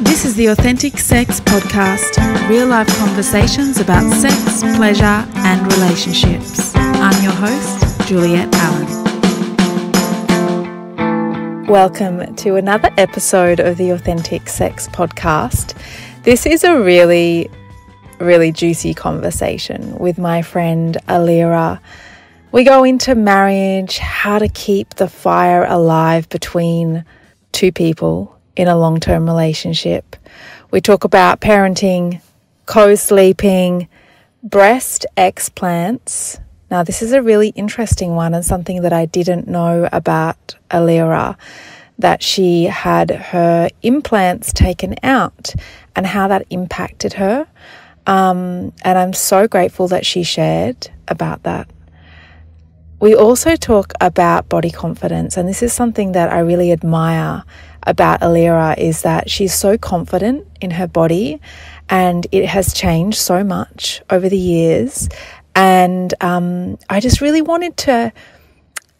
This is the Authentic Sex Podcast, real life conversations about sex, pleasure, and relationships. I'm your host, Juliet Allen. Welcome to another episode of the Authentic Sex Podcast. This is a really, really juicy conversation with my friend Allira. We go into marriage, how to keep the fire alive between two people in a long term relationship. We talk about parenting, co sleeping, breast explants. Now, this is a really interesting one and something that I didn't know about Allira that she had her implants taken out and how that impacted her. Um, and I'm so grateful that she shared about that. We also talk about body confidence, and this is something that I really admire about Allira is that she's so confident in her body and it has changed so much over the years. And um, I just really wanted to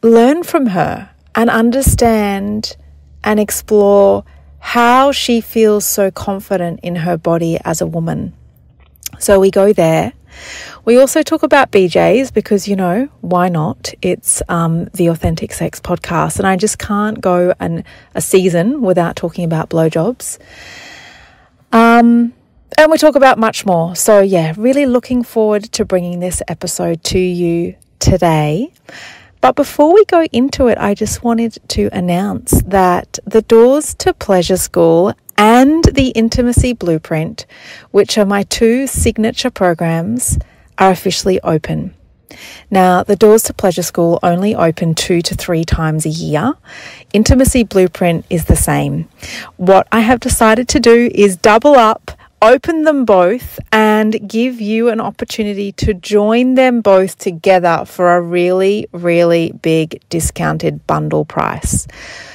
learn from her and understand and explore how she feels so confident in her body as a woman. So we go there. We also talk about BJs because, you know, why not? It's um, the Authentic Sex podcast, and I just can't go an, a season without talking about blowjobs. Um, and we talk about much more. So, yeah, really looking forward to bringing this episode to you today. But before we go into it, I just wanted to announce that the doors to Pleasure School and the Intimacy Blueprint, which are my two signature programs, are officially open. Now, the doors to Pleasure School only open two to three times a year. Intimacy Blueprint is the same. What I have decided to do is double up, open them both, and give you an opportunity to join them both together for a really, really big discounted bundle price.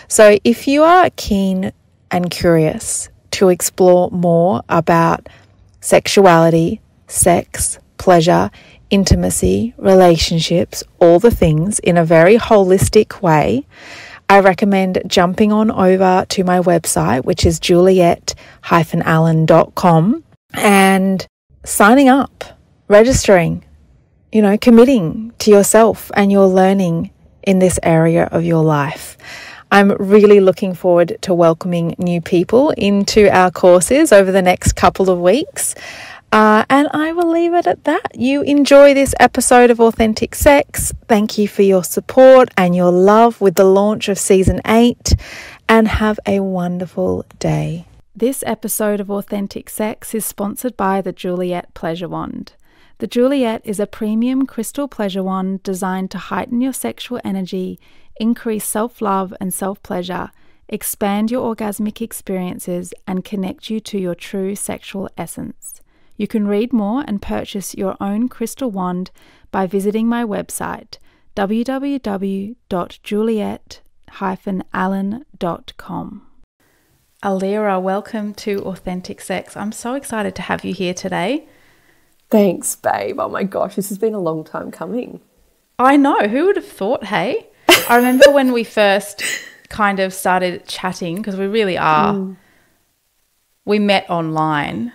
So, if you are keen and curious to explore more about sexuality, sex, pleasure, intimacy, relationships, all the things in a very holistic way, I recommend jumping on over to my website, which is juliet-allen.com and signing up, registering, you know, committing to yourself and your learning in this area of your life. I'm really looking forward to welcoming new people into our courses over the next couple of weeks. Uh, and I will leave it at that. You enjoy this episode of Authentic Sex. Thank you for your support and your love with the launch of season eight, and have a wonderful day. This episode of Authentic Sex is sponsored by the Juliet Pleasure Wand. The Juliet is a premium crystal pleasure wand designed to heighten your sexual energy increase self love and self pleasure, expand your orgasmic experiences, and connect you to your true sexual essence. You can read more and purchase your own crystal wand by visiting my website www.juliet-allen.com. Allira, welcome to Authentic Sex. I'm so excited to have you here today. Thanks, babe. Oh my gosh, this has been a long time coming. I know. Who would have thought, hey? I remember when we first kind of started chatting because we really are. Mm. We met online.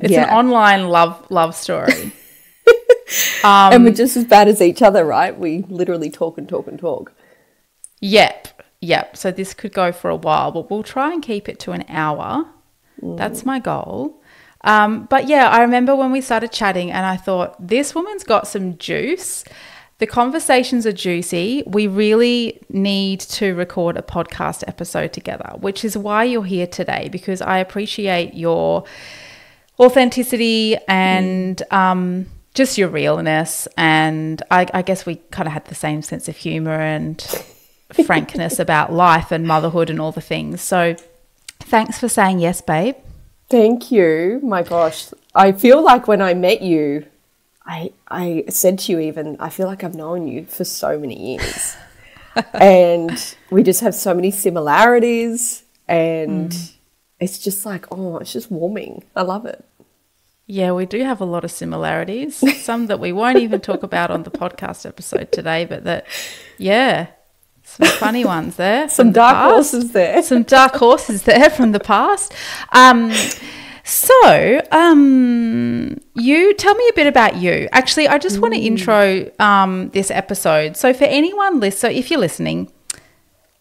It's yeah. an online love love story. um, and we're just as bad as each other, right? We literally talk and talk and talk. Yep, yep. So this could go for a while, but we'll try and keep it to an hour. Mm. That's my goal. Um, but yeah, I remember when we started chatting, and I thought this woman's got some juice. The conversations are juicy. We really need to record a podcast episode together, which is why you're here today because I appreciate your authenticity and um, just your realness. And I, I guess we kind of had the same sense of humor and frankness about life and motherhood and all the things. So thanks for saying yes, babe. Thank you. My gosh. I feel like when I met you, I I said to you even, I feel like I've known you for so many years. and we just have so many similarities and mm. it's just like, oh, it's just warming. I love it. Yeah, we do have a lot of similarities. Some that we won't even talk about on the podcast episode today, but that yeah. Some funny ones there. Some the dark horses there. Some dark horses there from the past. Um, so, um, you tell me a bit about you. Actually, I just want to intro um, this episode. So, for anyone list, so if you're listening,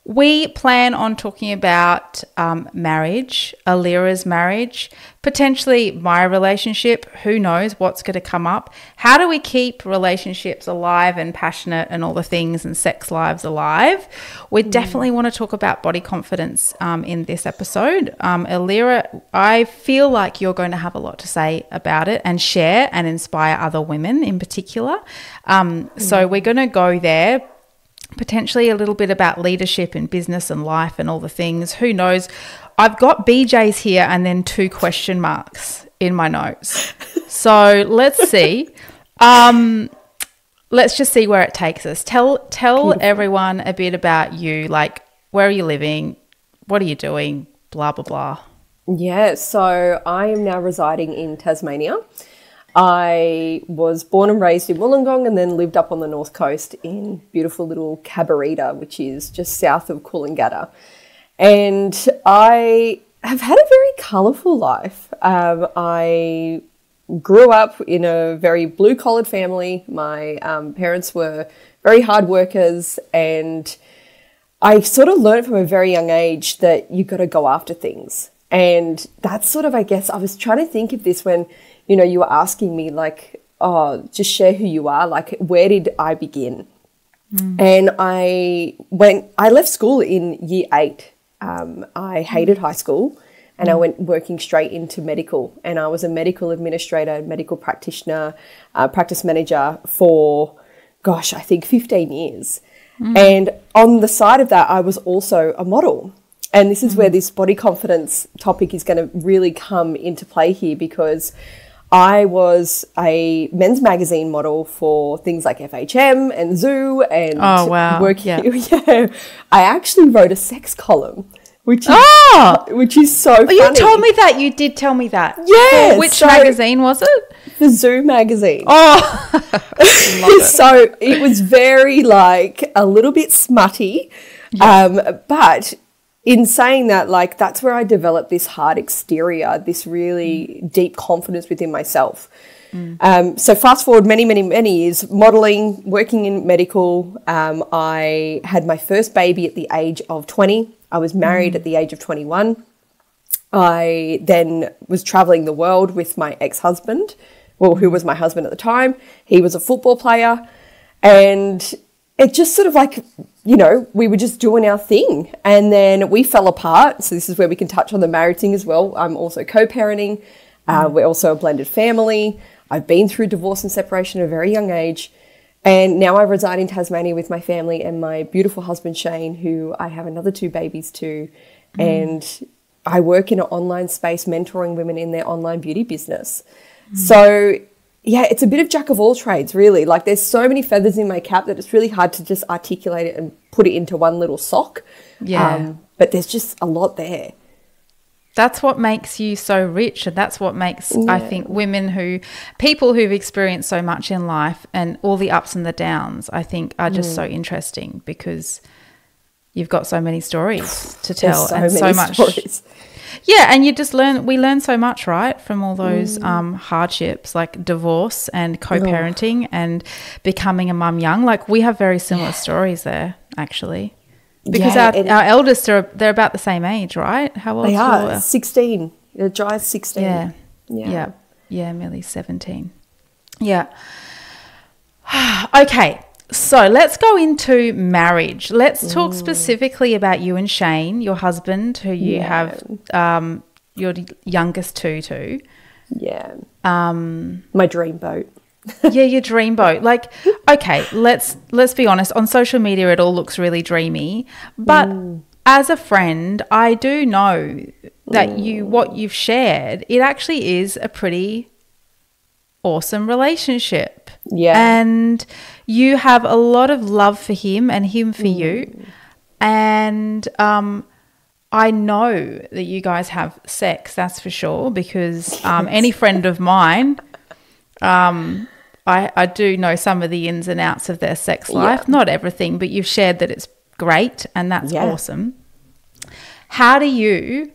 we plan on talking about um, marriage, Allira's marriage, potentially my relationship. Who knows what's going to come up? How do we keep relationships alive and passionate and all the things and sex lives alive? We definitely want to talk about body confidence um, in this episode. Um, Allira, I feel like you're going to have a lot to say about it and share and inspire other women in particular. Um, So we're going to go there potentially a little bit about leadership and business and life and all the things. Who knows? I've got BJ's here and then two question marks in my notes. So let's see. Um, let's just see where it takes us. Tell tell everyone a bit about you. Like, where are you living? What are you doing? Blah blah blah. Yeah, so I am now residing in Tasmania. I was born and raised in Wollongong and then lived up on the north coast in beautiful little Cabarita, which is just south of Coolangatta. And I have had a very colourful life. Um, I grew up in a very blue collared family. My um, parents were very hard workers and I sort of learned from a very young age that you got to go after things. And that's sort of, I guess, I was trying to think of this when, you know, you were asking me, like, oh, just share who you are. Like, where did I begin? Mm. And I went, I left school in year eight. Um, I mm. hated high school and I mm. went working straight into medical. And I was a medical administrator, medical practitioner, uh, practice manager for, gosh, I think 15 years. And on the side of that, I was also a model. And this is where this body confidence topic is going to really come into play here because I was a men's magazine model for things like FHM and Zoo and Oh, wow. working. Yeah. Yeah. I actually wrote a sex column, which is, Oh, which is so funny. you told me that. You did tell me that. Yeah, which so- magazine was it? the Zoo magazine. Oh, so it was very like a little bit smutty. Um, but in saying that, like that's where I developed this hard exterior, this really deep confidence within myself. Um, so fast forward many, many, many years, modeling, working in medical. Um, I had my first baby at the age of 20. I was married at the age of 21. I then was traveling the world with my ex husband, well, who was my husband at the time. He was a football player. And it just sort of like, you know, we were just doing our thing. And then we fell apart. So this is where we can touch on the marriage thing as well. I'm also co parenting. Uh, mm. we're also a blended family. I've been through divorce and separation at a very young age. And now I reside in Tasmania with my family and my beautiful husband Shane, who I have another two babies to. Mm. And I work in an online space mentoring women in their online beauty business. Mm. So, yeah, it's a bit of jack of all trades, really. Like, there's so many feathers in my cap that it's really hard to just articulate it and put it into one little sock. Um, Yeah. but there's just a lot there. that's what makes you so rich and that's what makes i think women who people who've experienced so much in life and all the ups and the downs i think are just Mm. so interesting because you've got so many stories to tell so and so much stories. Yeah and you just learn we learn so much right from all those Mm. um, hardships like divorce and co-parenting and becoming a mum young like we have very similar stories there actually because Yeah, our, and- our eldest are they're about the same age right how old are They are 16. The Jai's 16. yeah. Yeah. Yeah. Yeah, Millie's 17. Yeah. okay. So let's go into marriage. Let's talk specifically about you and Shane, your husband, who you Yeah. have um, your youngest two to. Yeah. Um, My dream boat. yeah, your dream boat. Like, okay, let's let's be honest. On social media, it all looks really dreamy, but as a friend, I do know that you what you've shared. It actually is a pretty awesome relationship. Yeah. and you have a lot of love for him and him for you, and um. I know that you guys have sex, that's for sure, because um, any friend of mine um, I, I do know some of the ins and outs of their sex life. Not everything, but you've shared that it's great and that's Yeah. awesome. How do you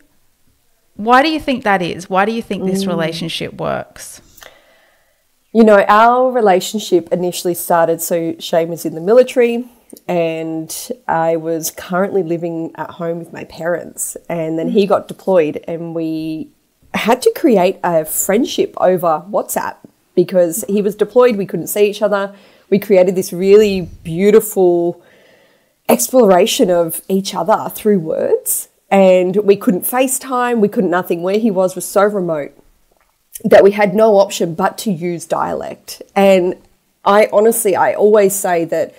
why do you think that is? Why do you think Mm. this relationship works? You know, our relationship initially started so Shane was in the military and I was currently living at home with my parents and then he mm. got deployed and we had to create a friendship over WhatsApp because he was deployed, we couldn't see each other. We created this really beautiful exploration of each other through words and we couldn't FaceTime, we couldn't nothing. Where he was was so remote that we had no option but to use dialect. And I honestly, I always say that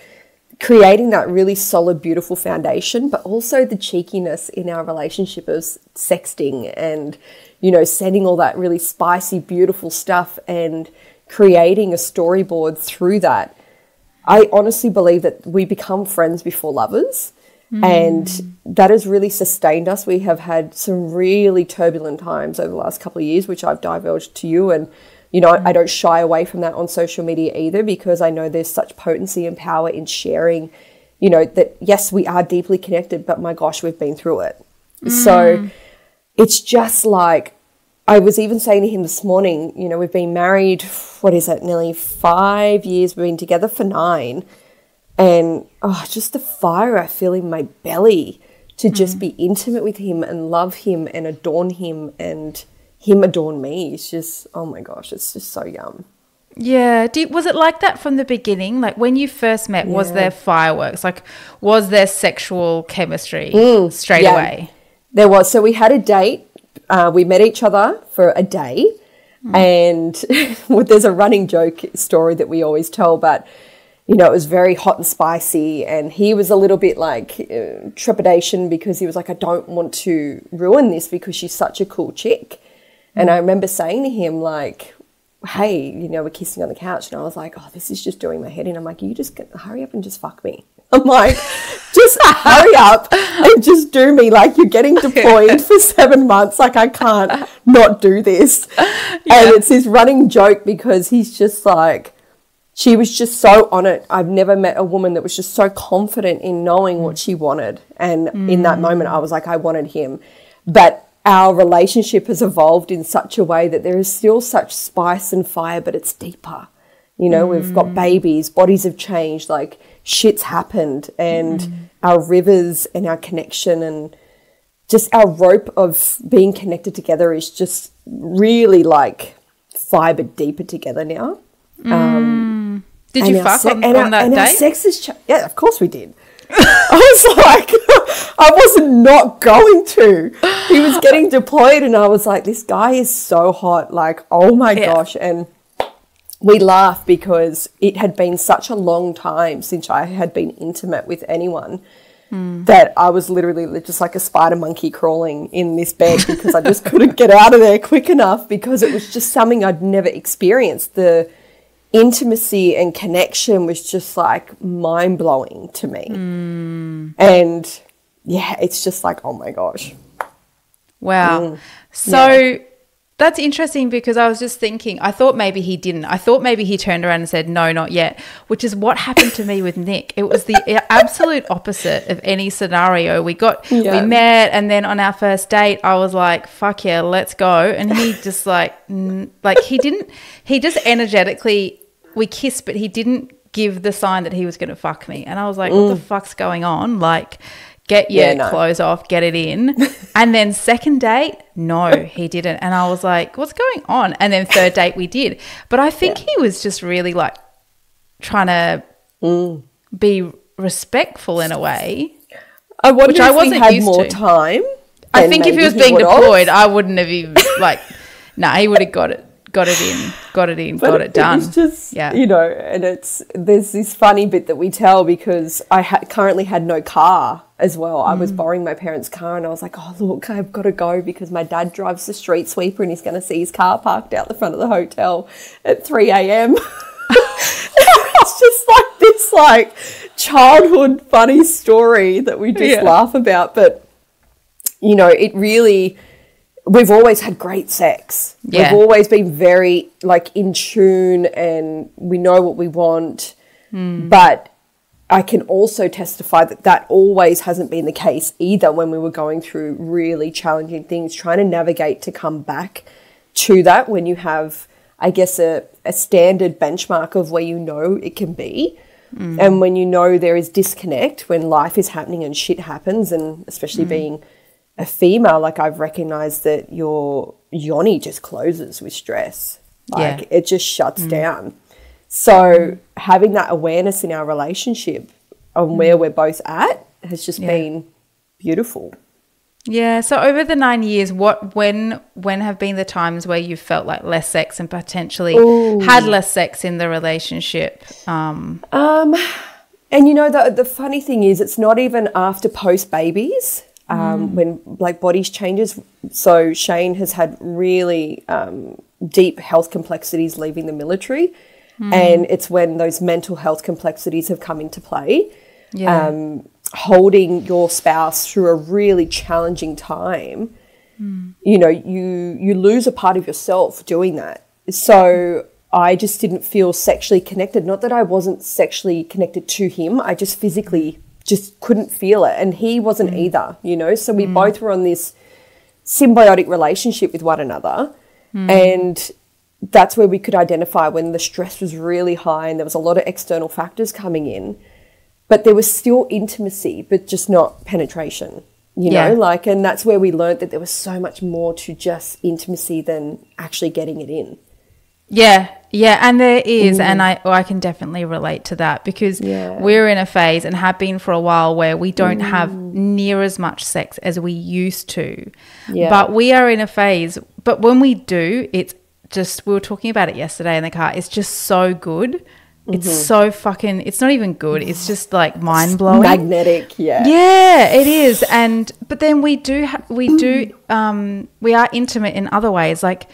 creating that really solid, beautiful foundation, but also the cheekiness in our relationship of sexting and, you know, sending all that really spicy, beautiful stuff and creating a storyboard through that. I honestly believe that we become friends before lovers. And hmm. that has really sustained us. We have had some really turbulent times over the last couple of years, which I've divulged to you. And, you know, I hmm. don't shy away from that on social media either because I know there's such potency and power in sharing, you know, that yes, we are deeply connected, but my gosh, we've been through it. So hmm. it's just like, I was even saying to him this morning, you know, we've been married, what is it, nearly five years, we've been together for nine. And oh, just the fire I feel in my belly to just be intimate with him and love him and adorn him and him adorn me. It's just, oh my gosh, it's just so yum. Yeah. Did, was it like that from the beginning? Like when you first met, was there fireworks? Like, was there sexual chemistry straight Mm, yeah. away? There was. So we had a date. Uh, we met each other for a day. And well, there's a running joke story that we always tell, but you know, it was very hot and spicy. And he was a little bit like uh, trepidation because he was like, I don't want to ruin this because she's such a cool chick. And I remember saying to him, like, hey, you know, we're kissing on the couch. And I was like, oh, this is just doing my head in. I'm like, you just get, hurry up and just fuck me. I'm like, just hurry up and just do me. Like, you're getting deployed for seven months. Like, I can't not do this. And it's this running joke because he's just like, she was just so on it. I've never met a woman that was just so confident in knowing what she wanted. And in that mm. moment, I was like, I wanted him. But our relationship has evolved in such a way that there is still such spice and fire, but it's deeper. You know, we've got mm. babies, bodies have changed, like shit's happened, and mm. our rivers and our connection and just our rope of being connected together is just really like fibered deeper together now. Um, Did And you fuck se- on, and on our, that and Our date? sex is cha- yeah, of course we did. I was like, I wasn't not going to. He was getting deployed, and I was like, this guy is so hot. Like, oh my Yeah. gosh. And we laughed because it had been such a long time since I had been intimate with anyone hmm. that I was literally just like a spider monkey crawling in this bed because I just couldn't get out of there quick enough because it was just something I'd never experienced. The intimacy and connection was just like mind blowing to me. And yeah, it's just like, oh my gosh. Wow. Mm. So that's interesting because I was just thinking, I thought maybe he didn't. I thought maybe he turned around and said, no, not yet, which is what happened to me with Nick. It was the absolute opposite of any scenario. We got, Yeah. we met, and then on our first date, I was like, fuck yeah, let's go. And he just like, like he didn't, he just energetically, we kissed, but he didn't give the sign that he was going to fuck me. And I was like, what the fuck's going on? Like, get your Mm. Yeah, no. clothes off, get it in. and then second date, no, he didn't. And I was like, what's going on? And then third date, we did. But I think he was just really like trying to Mm. be respectful in a way. I wonder Which I wasn't had more to. time. I think if he was being deployed, I wouldn't have even like, nah, he would have got it, got it in, got it in, got it done. was just, Yeah. you know, and it's there's this funny bit that we tell because I ha- currently had no car as well. I Mm. was borrowing my parents' car, and I was like, "Oh, look, I've got to go because my dad drives the street sweeper, and he's going to see his car parked out the front of the hotel at three a.m." it's just like this, like childhood funny story that we just Yeah. laugh about, but you know, it really we've always had great sex. Yeah. We've always been very like in tune and we know what we want. Hmm. But I can also testify that that always hasn't been the case either when we were going through really challenging things, trying to navigate to come back to that when you have, I guess, a, a standard benchmark of where you know it can be. Mm. And when you know there is disconnect, when life is happening and shit happens, and especially mm. being a female, like I've recognized that your yoni just closes with stress. Like yeah. it just shuts mm. down. So having that awareness in our relationship on where we're both at has just yeah. been beautiful. Yeah. So over the nine years, what when when have been the times where you felt like less sex and potentially Ooh. had less sex in the relationship? Um, um, and you know the the funny thing is, it's not even after post babies. Um, mm. when like bodies changes. So Shane has had really um, deep health complexities leaving the military. Mm. And it's when those mental health complexities have come into play. Yeah. Um, holding your spouse through a really challenging time, mm. you know, you you lose a part of yourself doing that. So I just didn't feel sexually connected. Not that I wasn't sexually connected to him, I just physically just couldn't feel it. And he wasn't mm. either, you know. So we mm. both were on this symbiotic relationship with one another. Mm. And that's where we could identify when the stress was really high and there was a lot of external factors coming in. But there was still intimacy, but just not penetration. You yeah. know, like, and that's where we learned that there was so much more to just intimacy than actually getting it in. Yeah, yeah, and there is, mm. and I I can definitely relate to that because yeah. we're in a phase and have been for a while where we don't mm. have near as much sex as we used to. Yeah. But we are in a phase, but when we do, it's just we were talking about it yesterday in the car. It's just so good. Mm-hmm. It's so fucking. It's not even good. It's just like mind blowing. Magnetic, yeah. Yeah, it is. And but then we do ha- we do um we are intimate in other ways. Like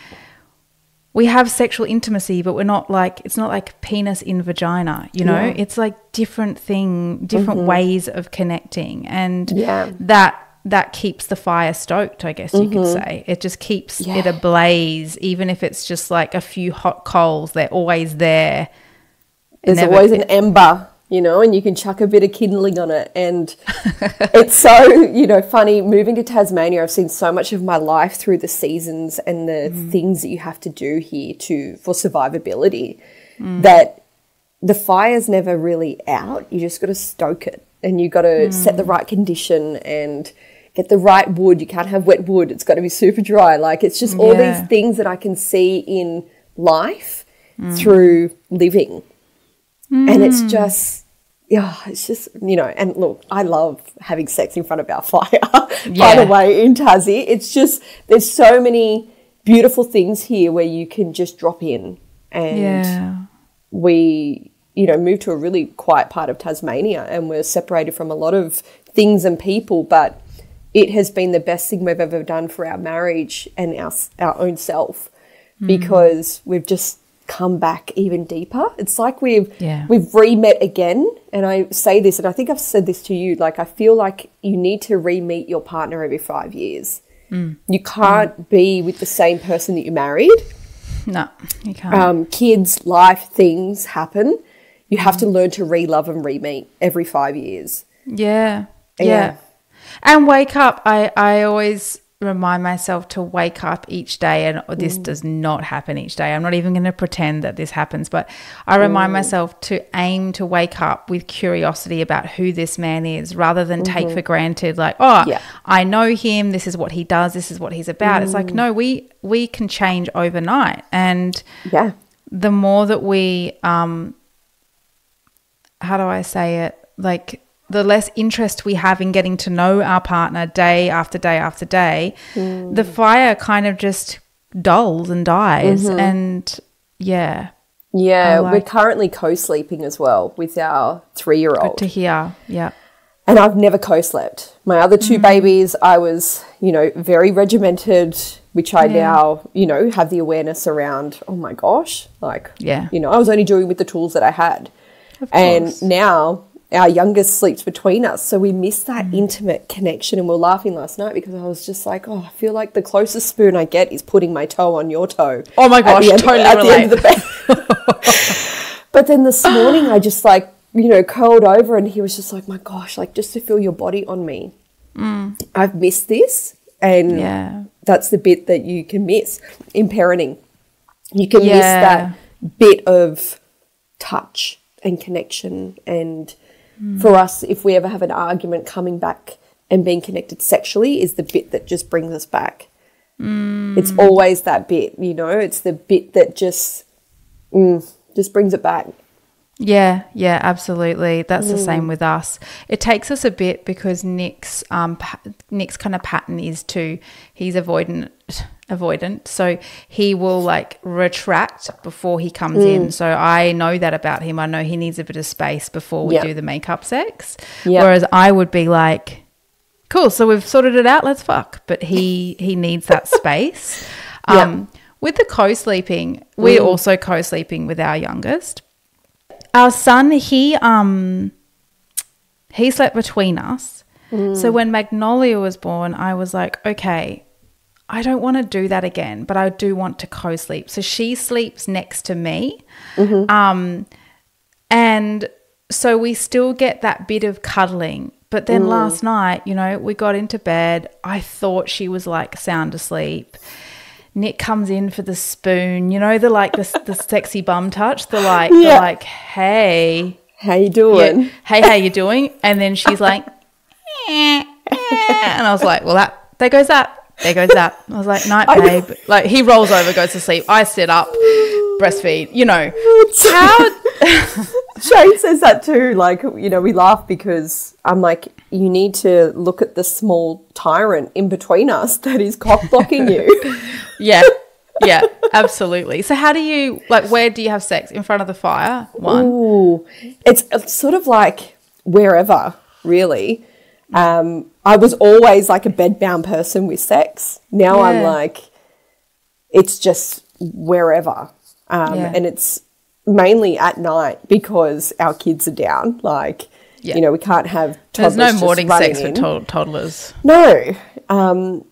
we have sexual intimacy, but we're not like it's not like penis in vagina. You know, yeah. it's like different thing, different mm-hmm. ways of connecting, and yeah. that that keeps the fire stoked, I guess you mm-hmm. could say. It just keeps yeah. it ablaze, even if it's just like a few hot coals, they're always there. There's never, always an ember, you know, and you can chuck a bit of kindling on it. And it's so, you know, funny. Moving to Tasmania, I've seen so much of my life through the seasons and the mm. things that you have to do here to for survivability mm. that the fire's never really out. You just got to stoke it and you got to mm. set the right condition and get the right wood. You can't have wet wood. It's got to be super dry. Like it's just all yeah. these things that I can see in life mm. through living. Mm. And it's just, yeah, it's just, you know, and look, I love having sex in front of our fire, yeah. by the way, in Tassie. It's just, there's so many beautiful things here where you can just drop in and yeah. we, you know, moved to a really quiet part of Tasmania and we're separated from a lot of things and people, but it has been the best thing we've ever done for our marriage and our our own self mm. because we've just come back even deeper. It's like we've yeah. we've re-met again. And I say this, and I think I've said this to you. Like I feel like you need to re-meet your partner every five years. Mm. You can't mm. be with the same person that you married. No, you can't. Um, kids, life, things happen. You have to learn to re-love and re-meet every five years. Yeah. yeah. yeah. And wake up. I, I always remind myself to wake up each day and this does not happen each day. I'm not even going to pretend that this happens, but I remind myself to aim to wake up with curiosity about who this man is rather than mm-hmm. take for granted like, oh, yeah. I know him, this is what he does, this is what he's about. Mm. It's like mm. no, we we can change overnight and yeah. The more that we um how do I say it? Like the less interest we have in getting to know our partner day after day after day, mm. the fire kind of just dulls and dies. Mm-hmm. And yeah. Yeah, like, we're currently co sleeping as well with our three year old. to hear. Yeah. And I've never co slept. My other 2 mm babies, I was, you know, very regimented, which I yeah. now, you know, have the awareness around, oh my gosh, like, yeah. you know, I was only doing with the tools that I had. And now our youngest sleeps between us. So we miss that mm. intimate connection. And we are laughing last night because I was just like, oh, I feel like the closest spoon I get is putting my toe on your toe. Oh my gosh, at the end, totally at relate. the end of the bed. but then this morning, I just like you know, curled over and he was just like, my gosh, like just to feel your body on me. I've missed this. And Yeah. that's the bit that you can miss in parenting. You can miss that bit of touch and connection. And for us, if we ever have an argument, coming back and being connected sexually is the bit that just brings us back. It's always that bit, you know, it's the bit that just mm, just brings it back. Yeah, yeah, absolutely. That's the same with us. It takes us a bit because Nick's um Nick's kind of pattern is to he's avoidant avoidant. So he will like retract before he comes in. So I know that about him. I know he needs a bit of space before we Yeah. do the makeup sex. Yeah. Whereas I would be like cool, so we've sorted it out, let's fuck. But he he needs that space. Yeah. Um with the co-sleeping, we're also co-sleeping with our youngest our son he um he slept between us so when magnolia was born i was like okay i don't want to do that again but i do want to co-sleep. So she sleeps next to me. Um and so we still get that bit of cuddling but then last night you know we got into bed. I thought she was like sound asleep. Nick comes in for the spoon, you know, the like the, the sexy bum touch, the like, the like, hey, How you yeah, doing? hey, how you doing? And then she's like, "Eh, eh," and I was like, well, that there goes that, there goes that. I was like, night, babe. Like he rolls over, goes to sleep. I sit up, breastfeed. You know, how? Shane says that too. Like, you know, we laugh because I'm like, you need to look at the small tyrant in between us that is cock blocking you. Yeah, yeah, absolutely. So how do you like? Where do you have sex? In front of the fire? One. Ooh, it's, it's sort of like wherever, really. Um, I was always like a bedbound person with sex. Now I'm like, it's just wherever. Um, Yeah. And it's mainly at night because our kids are down. Like, Yeah. you know, we can't have There's no morning sex in. with tod- toddlers. No. Um,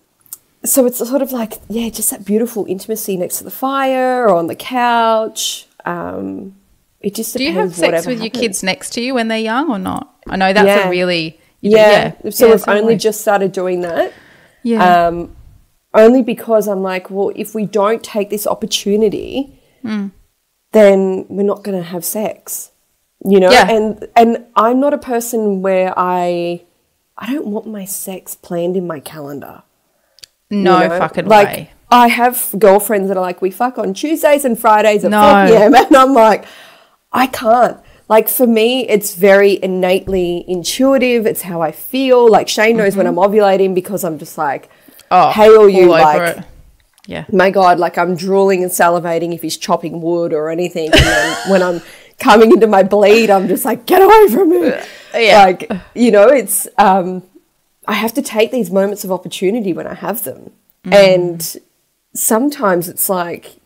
so it's sort of like, yeah, just that beautiful intimacy next to the fire or on the couch. Um, it just Do you have sex with your kids next to you when they're young or not? I know that's Yeah. a really do- Yeah. So Yeah, we've only just started doing that. yeah. Um, only because I'm like, well, if we don't take this opportunity, Hmm. then we're not going to have sex. You know, Yeah. and and I'm not a person where I I don't want my sex planned in my calendar. no you know? fucking like, way. I have girlfriends that are like, we fuck on Tuesdays and Fridays at No. 4 p.m. And I'm like, I can't. Like, for me, it's very innately intuitive. It's how I feel. Like, Shane knows when I'm ovulating because I'm just like, Mm-hmm. Oh, hail you. Like, it. Yeah. my God, like, I'm drooling and salivating if he's chopping wood or anything. And then when I'm coming into my bleed, I'm just like, get away from me. Yeah. Like, you know, it's, um, I have to take these moments of opportunity when I have them. Mm. And sometimes it's like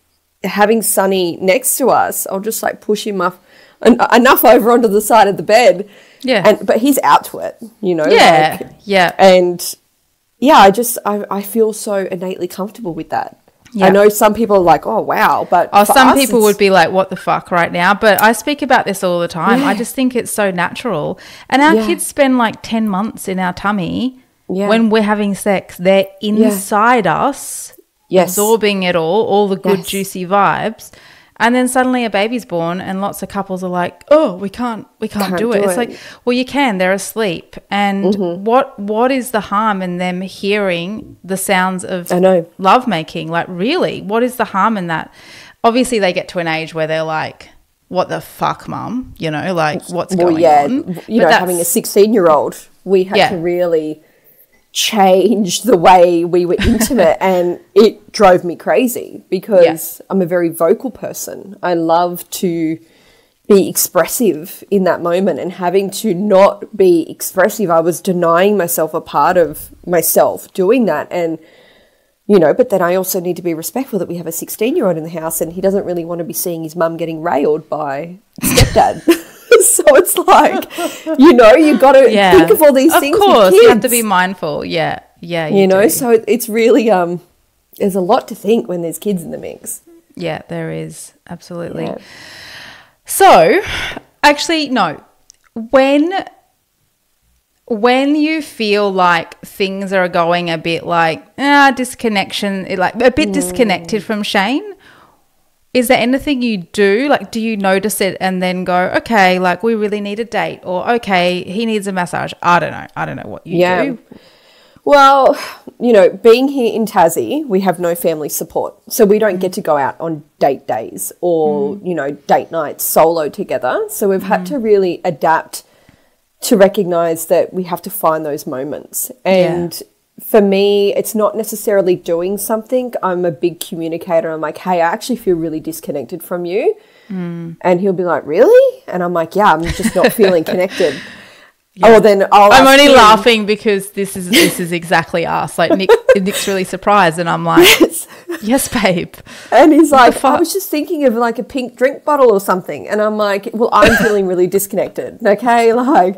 having Sunny next to us, I'll just like push him up en- enough over onto the side of the bed. Yeah. And but he's out to it, you know. Yeah. like- yeah. and yeah, I just I, I feel so innately comfortable with that. Yeah. I know some people are like, oh wow, but Oh, some us, people it's- would be like, "What the fuck?" right now, but I speak about this all the time. I just think it's so natural, and our Yeah. kids spend like ten months in our tummy Yeah. when we're having sex. They're inside us, Yes. absorbing it all, all the good Yes. juicy vibes, and then suddenly a baby's born, and lots of couples are like, "Oh, we can't, we can't, Can't do it." do It's like, well, you can. They're asleep, and Mm-hmm. what what is the harm in them hearing the sounds of I know. love making. Like, really, what is the harm in that? Obviously, they get to an age where they're like, "What the fuck, mum?" You know, like, what's well, going yeah, on? you But know, having a 16 year old, we had Yeah. to really change the way we were intimate, and it drove me crazy because I'm a very vocal person. I love to be expressive in that moment, and having to not be expressive, I was denying myself a part of myself doing that, and you know, but then I also need to be respectful that we have a 16 year old in the house and he doesn't really want to be seeing his mum getting railed by stepdad. so it's like, you know, you've got to yeah, think of all these of things. with course, you have to be mindful. Yeah, yeah, you know, do. so it's really, um, there's a lot to think when there's kids in the mix. yeah, there is absolutely. Yeah. So, actually, no. when when you feel like things are going a bit like ah disconnection like a bit disconnected from Shane is there anything you do like do you notice it and then go okay like we really need a date or okay he needs a massage i don't know i don't know what you Yeah. do Well, you know, being here in Tassie, we have no family support. So we don't get to go out on date days or, mm. you know, date nights solo together. So we've had to mm. really adapt to recognize that we have to find those moments. And for me, it's not necessarily doing something. I'm a big communicator. I'm like, hey, I actually feel really disconnected from you. Mm. And he'll be like, really? And I'm like, yeah, I'm just not feeling connected. Oh, then I'll I'm only him. laughing because this is this is exactly us. Like Nick, Nick's really surprised, and I'm like, "Yes, babe." And he's like, I was just thinking of like a pink drink bottle or something. And I'm like, well, I'm feeling really disconnected. Okay. Like,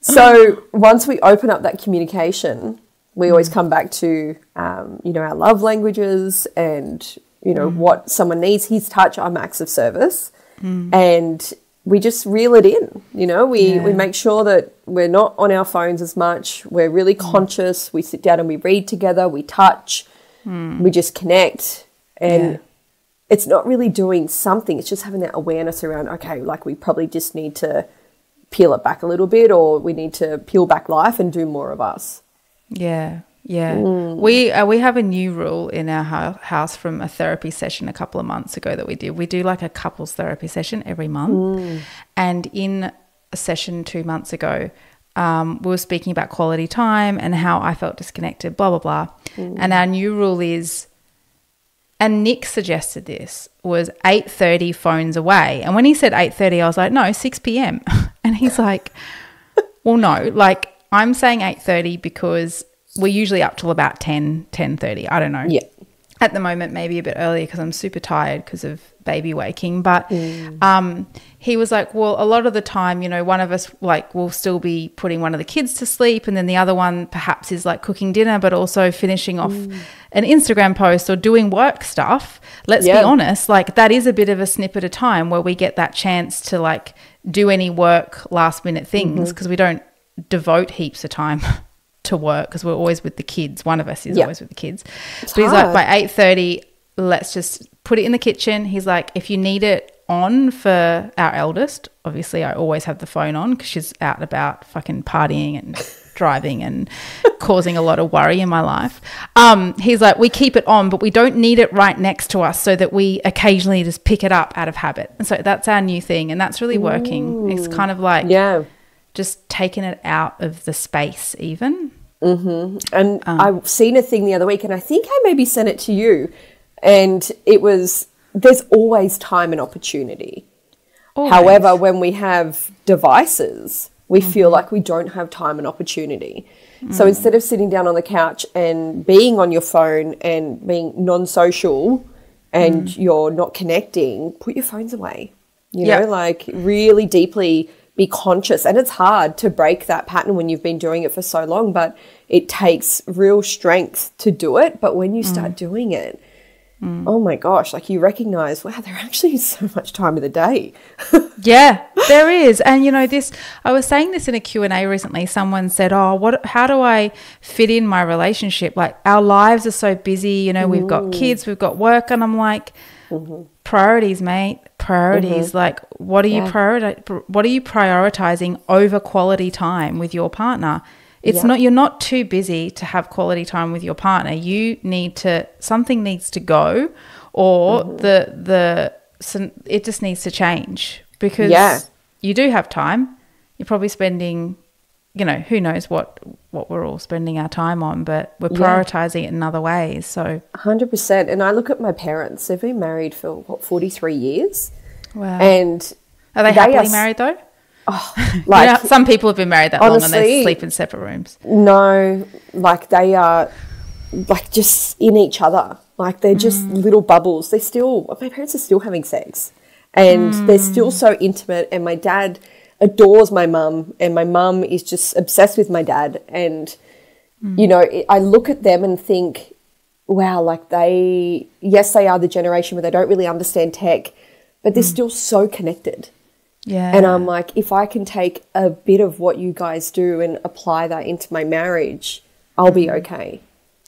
so once we open up that communication, we always come back to, um, you know, our love languages and, you know, mm. what someone needs. His touch, I'm acts of service. Mm. And we just reel it in, you know, we, we make sure that we're not on our phones as much. We're really mm. conscious. We sit down and we read together, we touch, we just connect. And Yeah. it's not really doing something it's just having that awareness around okay like we probably just need to peel it back a little bit or we need to peel back life and do more of us Yeah, yeah. We uh, we have a new rule in our house from a therapy session a couple of months ago that we did. We do like a couples therapy session every month, and in a session two months ago. Um, we were speaking about quality time and how I felt disconnected, blah blah blah. And our new rule is and Nick suggested this was 8:30 phones away. And when he said 8:30 I was like, "No, 6 p.m." And he's like, "Well, no, like I'm saying 8:30 because we're usually up till about 10 10:30. I don't know." yeah At the moment maybe a bit earlier because I'm super tired because of baby waking, but mm. um he was like, "Well, a lot of the time, you know, one of us like will still be putting one of the kids to sleep and then the other one perhaps is like cooking dinner but also finishing off mm. an Instagram post or doing work stuff. Let's Yeah. be honest, like that is a bit of a snippet of time where we get that chance to like do any work last minute things mm-hmm. because we don't devote heaps of time to work because we're always with the kids. One of us is always with the kids. but he's like by 8:30 let's just put it in the kitchen. He's like if you need it on for our eldest, obviously I always have the phone on cuz she's out and about fucking partying and driving and causing a lot of worry in my life. Um, he's like, we keep it on, but we don't need it right next to us so that we occasionally just pick it up out of habit. And so that's our new thing. And that's really working. It's kind of like yeah just taking it out of the space, even. Mm-hmm. and um, i've seen a thing the other week and i think i maybe sent it to you and it was there's always time and opportunity Always. However, when we have devices, we feel mm-hmm. like we don't have time and opportunity. So mm. instead of sitting down on the couch and being on your phone and being non social and mm. you're not connecting, put your phones away. You Yeah. know, like really deeply be conscious. And it's hard to break that pattern when you've been doing it for so long, but it takes real strength to do it. But when you start mm. doing it, mm. oh my gosh, like you recognize, wow, there actually is so much time of the day. Yeah, there is. And you know this I was saying this in a Q&A recently. Someone said, "Oh, what how do I fit in my relationship? Like our lives are so busy, you know, we've got kids, we've got work." And I'm like, priorities, mate. Priorities. Like what are you Yeah. prioriti- what are you prioritizing over quality time with your partner? It's Yeah. not you're not too busy to have quality time with your partner. You need to something needs to go or Mm-hmm. the the it just needs to change because Yeah. you do have time. You're probably spending you know, who knows what what we're all spending our time on, but we're Yeah. prioritizing it in other ways. So, Hundred percent. And I look at my parents. They've been married for what forty three years, wow. and are they they happily are married though? Oh, like you know, some people have been married that long and they sleep in separate rooms. no, like they are like just in each other. Like they're just mm. little bubbles. They're still. My parents are still having sex, and they're mm. still so intimate. And my dad adores my mum, and my mum is just obsessed with my dad. And mm. you know, it, I look at them and think, wow, like they, yes, they are the generation where they don't really understand tech, but they're mm. still so connected. Yeah. And I'm like, if I can take a bit of what you guys do and apply that into my marriage, I'll be mm. okay.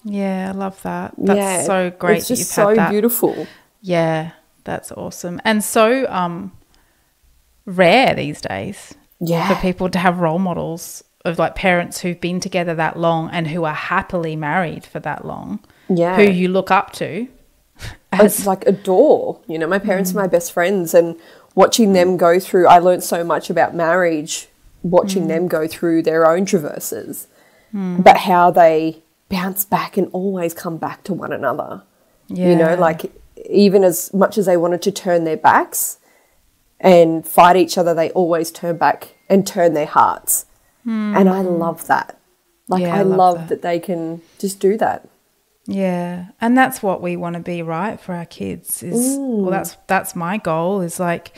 Yeah, I love that. That's yeah, so great. It's that just you've so had that. beautiful. Yeah, that's awesome. And so um rare these days Yeah. for people to have role models of like parents who've been together that long and who are happily married for that long. Yeah. Who you look up to. It's like adore. You know, my parents are my mm. best friends, and watching them go through, I learned so much about marriage watching them mm. go through their own traverses, mm. but how they bounce back and always come back to one another. You know, like even as much as they wanted to turn their backs and fight each other, they always turn back and turn their hearts. Hmm. And I love that. Like, Yeah, I, I love love that. that they can just do that. Yeah, and that's what we want to be, right, for our kids. Is well, mm. that's that's my goal. Is like,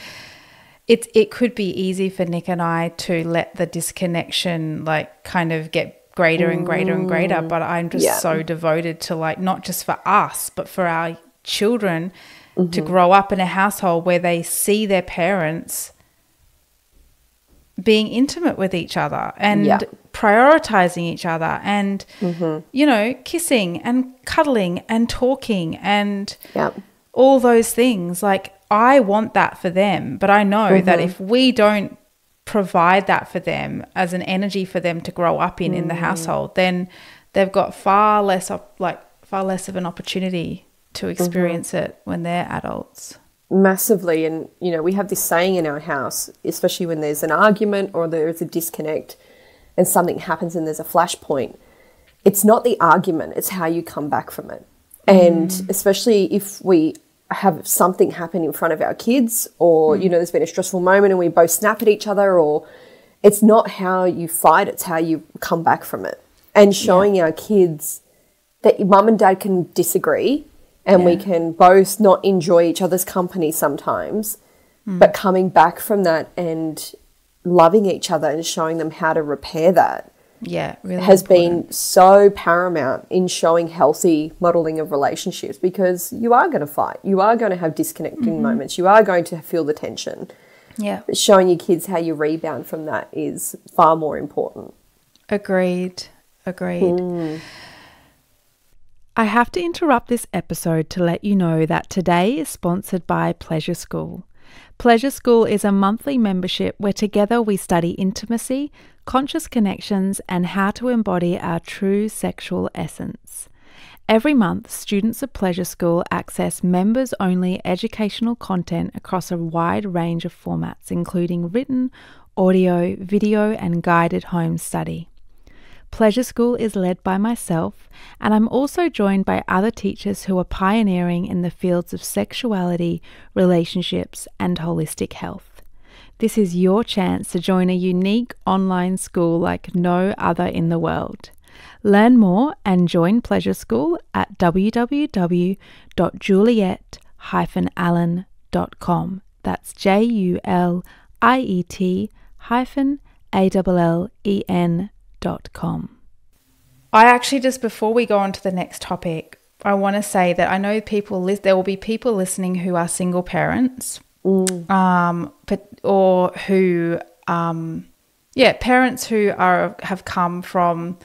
it it could be easy for Nick and I to let the disconnection like kind of get greater and greater and greater. Mm. But I'm just Yeah. so devoted to like not just for us, but for our children to mm-hmm. grow up in a household where they see their parents being intimate with each other and Yeah. prioritizing each other and mm-hmm. you know kissing and cuddling and talking and Yeah. all those things. Like i want that for them but i know that mm-hmm. if we don't provide that for them as an energy for them to grow up in in the mm. household then they've got far less op- like far less of an opportunity to mm-hmm. experience it when they're adults. Massively and you know we have this saying in our house especially when there's an argument or there's a disconnect and something happens and there's a flashpoint it's not the argument it's how you come back from it. And mm-hmm. especially if we have something happen in front of our kids or mm-hmm. you know there's been a stressful moment and we both snap at each other or it's not how you fight it's how you come back from it. And showing our kids that mum and dad can disagree and we can both not enjoy each other's company sometimes, hmm. but coming back from that and loving each other and showing them how to repair that yeah really has important. been so paramount in showing healthy modeling of relationships because you are going to fight, you are going to have disconnecting mm-hmm. moments, you are going to feel the tension. yeah But showing your kids how you rebound from that is far more important. Agreed. Agreed. Mm. I have to interrupt this episode to let you know that today is sponsored by Pleasure School. Pleasure School is a monthly membership where together we study intimacy, conscious connections, and how to embody our true sexual essence. Every month, students of Pleasure School access members only educational content across a wide range of formats, including written, audio, video, and guided home study. Pleasure School is led by myself, and I'm also joined by other teachers who are pioneering in the fields of sexuality, relationships, and holistic health. This is your chance to join a unique online school like no other in the world. Learn more and join Pleasure School at www.juliet-allen.com. That's J U L I E T hyphen A L L E N dot. I actually just before we go on to the next topic, I want to say that I know people lis- there will be people listening who are single parents, um, but or who, um, yeah, parents who are have come from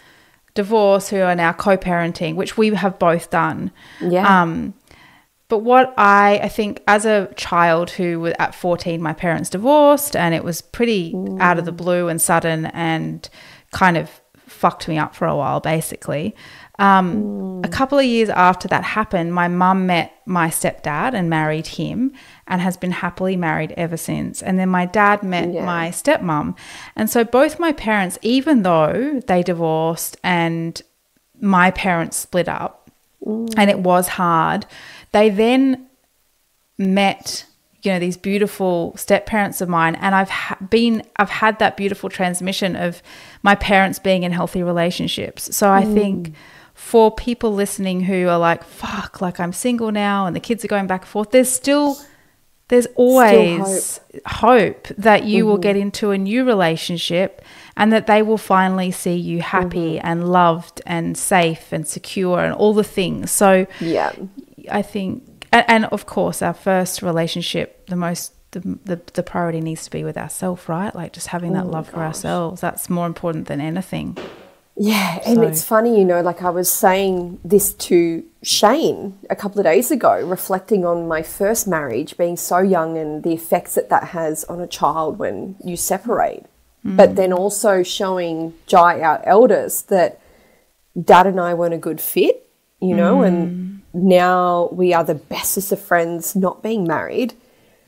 divorce who are now co-parenting, which we have both done. Yeah. Um, but what I, I think as a child who was at 14, my parents divorced and it was pretty out of the blue and sudden and kind of fucked me up for a while, basically. Um, A couple of years after that happened, my mum met my stepdad and married him and has been happily married ever since. And then my dad met Yeah. my stepmom. And so both my parents, even though they divorced and my parents split up, and it was hard. They then met, you know, these beautiful step parents of mine, and I've ha- been, I've had that beautiful transmission of my parents being in healthy relationships. So I mm. think for people listening who are like, "Fuck," like I'm single now, and the kids are going back and forth, there's still there's always hope. that you will mm-hmm. get into a new relationship and that they will finally see you happy mm-hmm. and loved and safe and secure and all the things. So Yeah. I think, and, and of course, our first relationship, the most the, the, the priority needs to be with ourselves, right? Like just having that Oh my love for ourselves. That's more important than anything. Yeah, and So- it's funny, you know, like I was saying this to Shane a couple of days ago, reflecting on my first marriage, being so young and the effects that that has on a child when you separate. Mm. But then also showing Jai, our eldest, that dad and I weren't a good fit, you know, and mm. Now we are the bestest of friends not being married.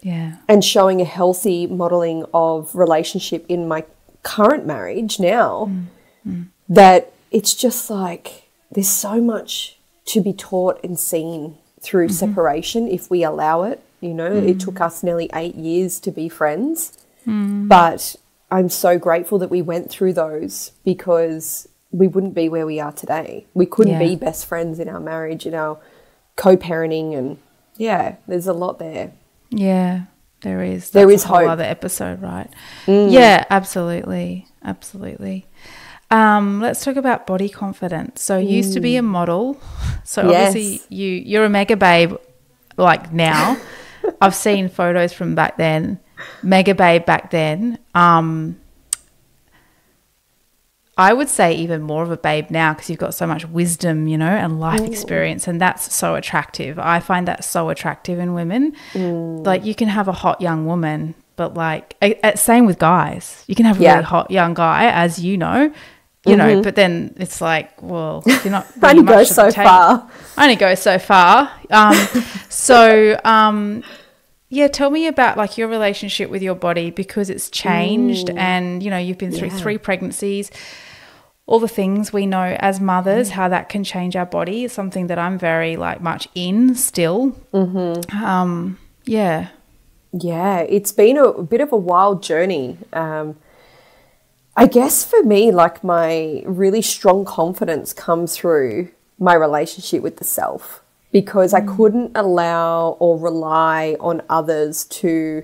Yeah. and showing a healthy modeling of relationship in my current marriage now mm, mm. that it's just like there's so much to be taught and seen through mm-hmm. separation if we allow it you know? It mm. took us nearly 8 years to be friends. But i'm so grateful that we went through those because we wouldn't be where we are today. We couldn't Yeah. be best friends in our marriage in our co-parenting and yeah there's a lot there Yeah, there is. There That's is a whole hope. other episode, right? Yeah, absolutely, absolutely. Um, let's talk about body confidence. So you used to be a model. So Yes. obviously you you're a mega babe like now. I've seen photos from back then. Mega babe back then. Um I would say even more of a babe now because you've got so much wisdom, you know, and life experience, and that's so attractive. I find that so attractive in women. Like you can have a hot young woman, but like a, a- same with guys. You can have a Yeah. really hot young guy, as you know, you know, but then it's like, well, you're not Mm-hmm. only really much goes so a take- far only go so far. Um, so, um, yeah, tell me about like your relationship with your body because it's changed, and you know you've been through Yeah. three pregnancies. All the things we know as mothers, how that can change our body is something that I'm very like much in still. Mm-hmm. Um, yeah, Yeah, it's been a, a bit of a wild journey. Um, I guess for me, like my really strong confidence comes through my relationship with the self because I couldn't allow or rely on others to,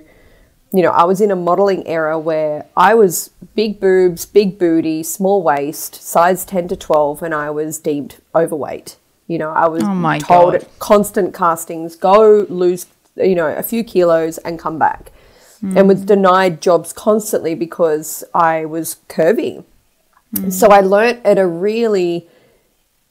you know, I was in a modeling era where I was big boobs, big booty, small waist, size 10 to 12, and I was deemed overweight. You know, I was Oh my told God. at constant castings, go lose, you know, a few kilos and come back. And was hmm. denied jobs constantly because I was curvy. Hmm. So I learnt at a really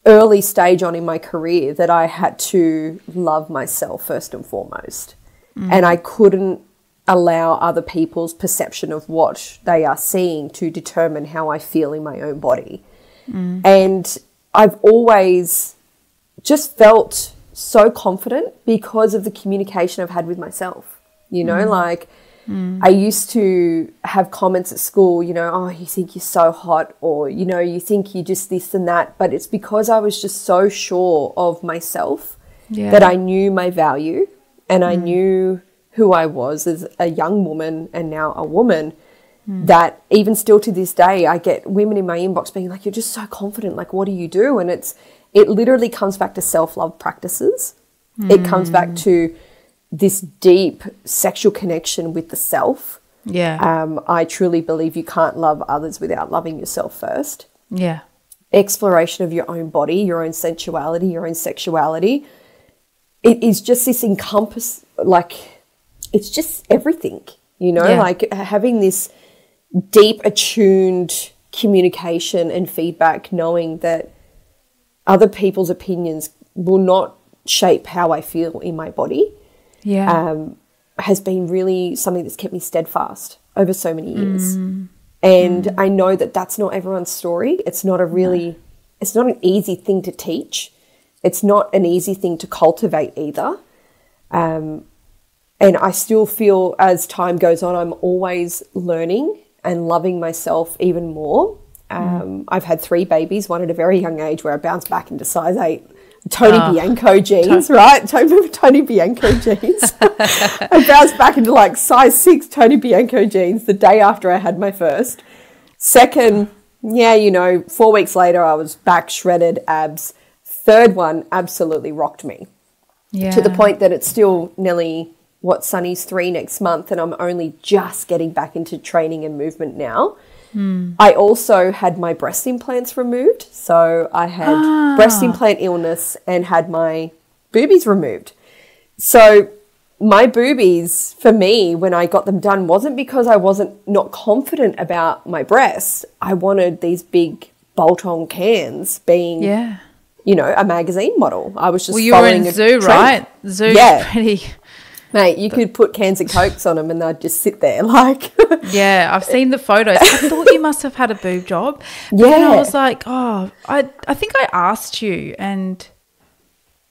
early stage on in my career that I had to love myself first and foremost. Hmm. And I couldn't allow other people's perception of what they are seeing to determine how I feel in my own body. Mm. And I've always just felt so confident because of the communication I've had with myself. You know, mm. like mm. I used to have comments at school, you know, oh, you think you're so hot, or, you know, you think you're just this and that. But it's because I was just so sure of myself Yeah. that I knew my value and I knew who I was as a young woman and now a woman. That even still to this day, I get women in my inbox being like, "You're just so confident. Like, what do you do?" And it's it literally comes back to self love practices. It comes back to this deep sexual connection with the self. yeah, Um, I truly believe you can't love others without loving yourself first. yeah, Exploration of your own body, your own sensuality, your own sexuality. It is just this encompass, like, it's just everything, you know, Yeah. like having this deep, attuned communication and feedback, knowing that other people's opinions will not shape how I feel in my body yeah, um, has been really something that's kept me steadfast over so many years. And I know that that's not everyone's story. It's not a really, it's not an easy thing to teach. It's not an easy thing to cultivate either. Um, and I still feel as time goes on, I'm always learning and loving myself even more. Um, I've had three babies, one at a very young age where I bounced back into size eight. Tony Bianco jeans, right? Tony, Tony Bianco jeans? I bounced back into like size six Tony Bianco jeans the day after I had my first. Second, yeah, you know, four weeks later, I was back shredded abs. Third one absolutely rocked me yeah. to the point that it's still nearly what Sunny's three next month, and I'm only just getting back into training and movement now. Hmm. I also had my breast implants removed, so I had ah. breast implant illness and had my boobies removed. So my boobies for me when I got them done wasn't because I wasn't not confident about my breasts. I wanted these big bolt-on cans being Yeah. you know, a magazine model. I was just Well, you were in a zoo, right? Zoo, Yeah. pretty. Mate, you could put cans of cokes on them and they'd just sit there like Yeah, I've seen the photos. I thought you must have had a boob job. But then I was like, oh, I, I think I asked you and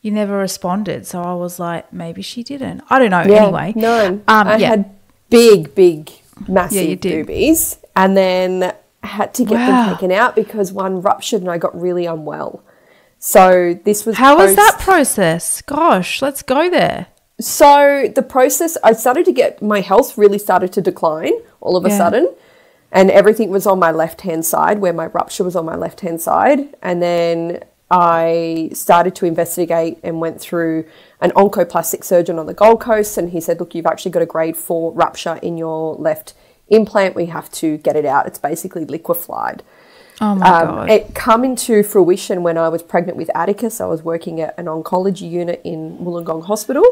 you never responded. So I was like, maybe she didn't. I don't know. Yeah, anyway, no, um, I yeah, had big, big, you massive did. boobies, and then had to get Wow. them taken out because one ruptured and I got really unwell. So this was how was that process? Gosh, let's go there. So the process, I started to get my health really started to decline all of a Yeah. sudden, and everything was on my left hand side where my rupture was on my left hand side, and then I started to investigate and went through an oncoplastic surgeon on the Gold Coast, and he said, "Look, you've actually got a grade four rupture in your left implant. We have to get it out. It's basically liquefied." Oh my Um, god. it come into fruition when I was pregnant with Atticus. I was working at an oncology unit in Wollongong Hospital,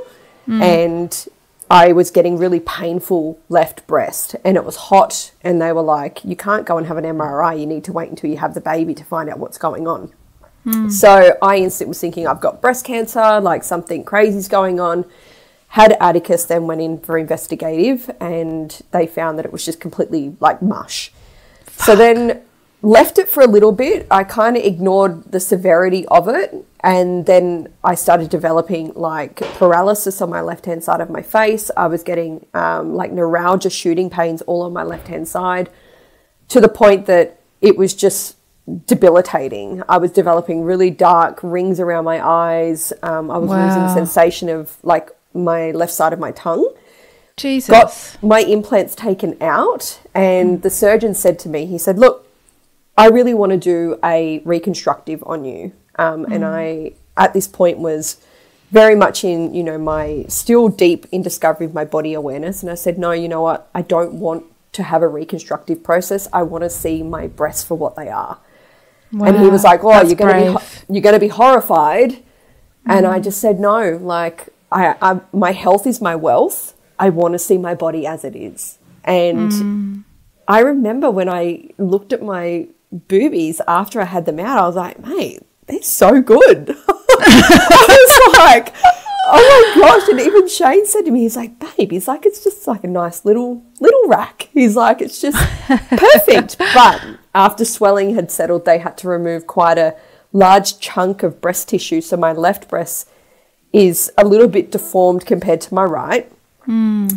Mm. and I was getting really painful left breast, and it was hot. And they were like, "You can't go and have an MRI. You need to wait until you have the baby to find out what's going on." Mm. So I instantly was thinking, I've got breast cancer, like something crazy's going on. Had Atticus, then went in for investigative, and they found that it was just completely like mush. So then left it for a little bit. I kind of ignored the severity of it. And then I started developing like paralysis on my left hand side of my face. I was getting um, like neuralgia shooting pains all on my left hand side to the point that it was just debilitating. I was developing really dark rings around my eyes. Um, I was losing sensation of like my left side of my tongue Jesus. got my implants taken out and the surgeon said to me he said look i really want to do a reconstructive on you um, and i at this point was very much in you know my still deep in discovery of my body awareness and i said no you know what? I don't want to have a reconstructive process. I want to see my breasts for what they are. And he was like, "Oh, you're going to be you're going to be horrified," and I just said, "No, like I, I my health is my wealth. I want to see my body as it is." And Mm. I remember when I looked at my boobies after I had them out, I was like, "Mate, they're so good." I was like, "Oh my gosh!" And even Shane said to me, "He's like, babe, he's like, it's just like a nice little little rack. He's like, it's just perfect." but after swelling had settled, they had to remove quite a large chunk of breast tissue. So my left breast is a little bit deformed compared to my right. Hmm.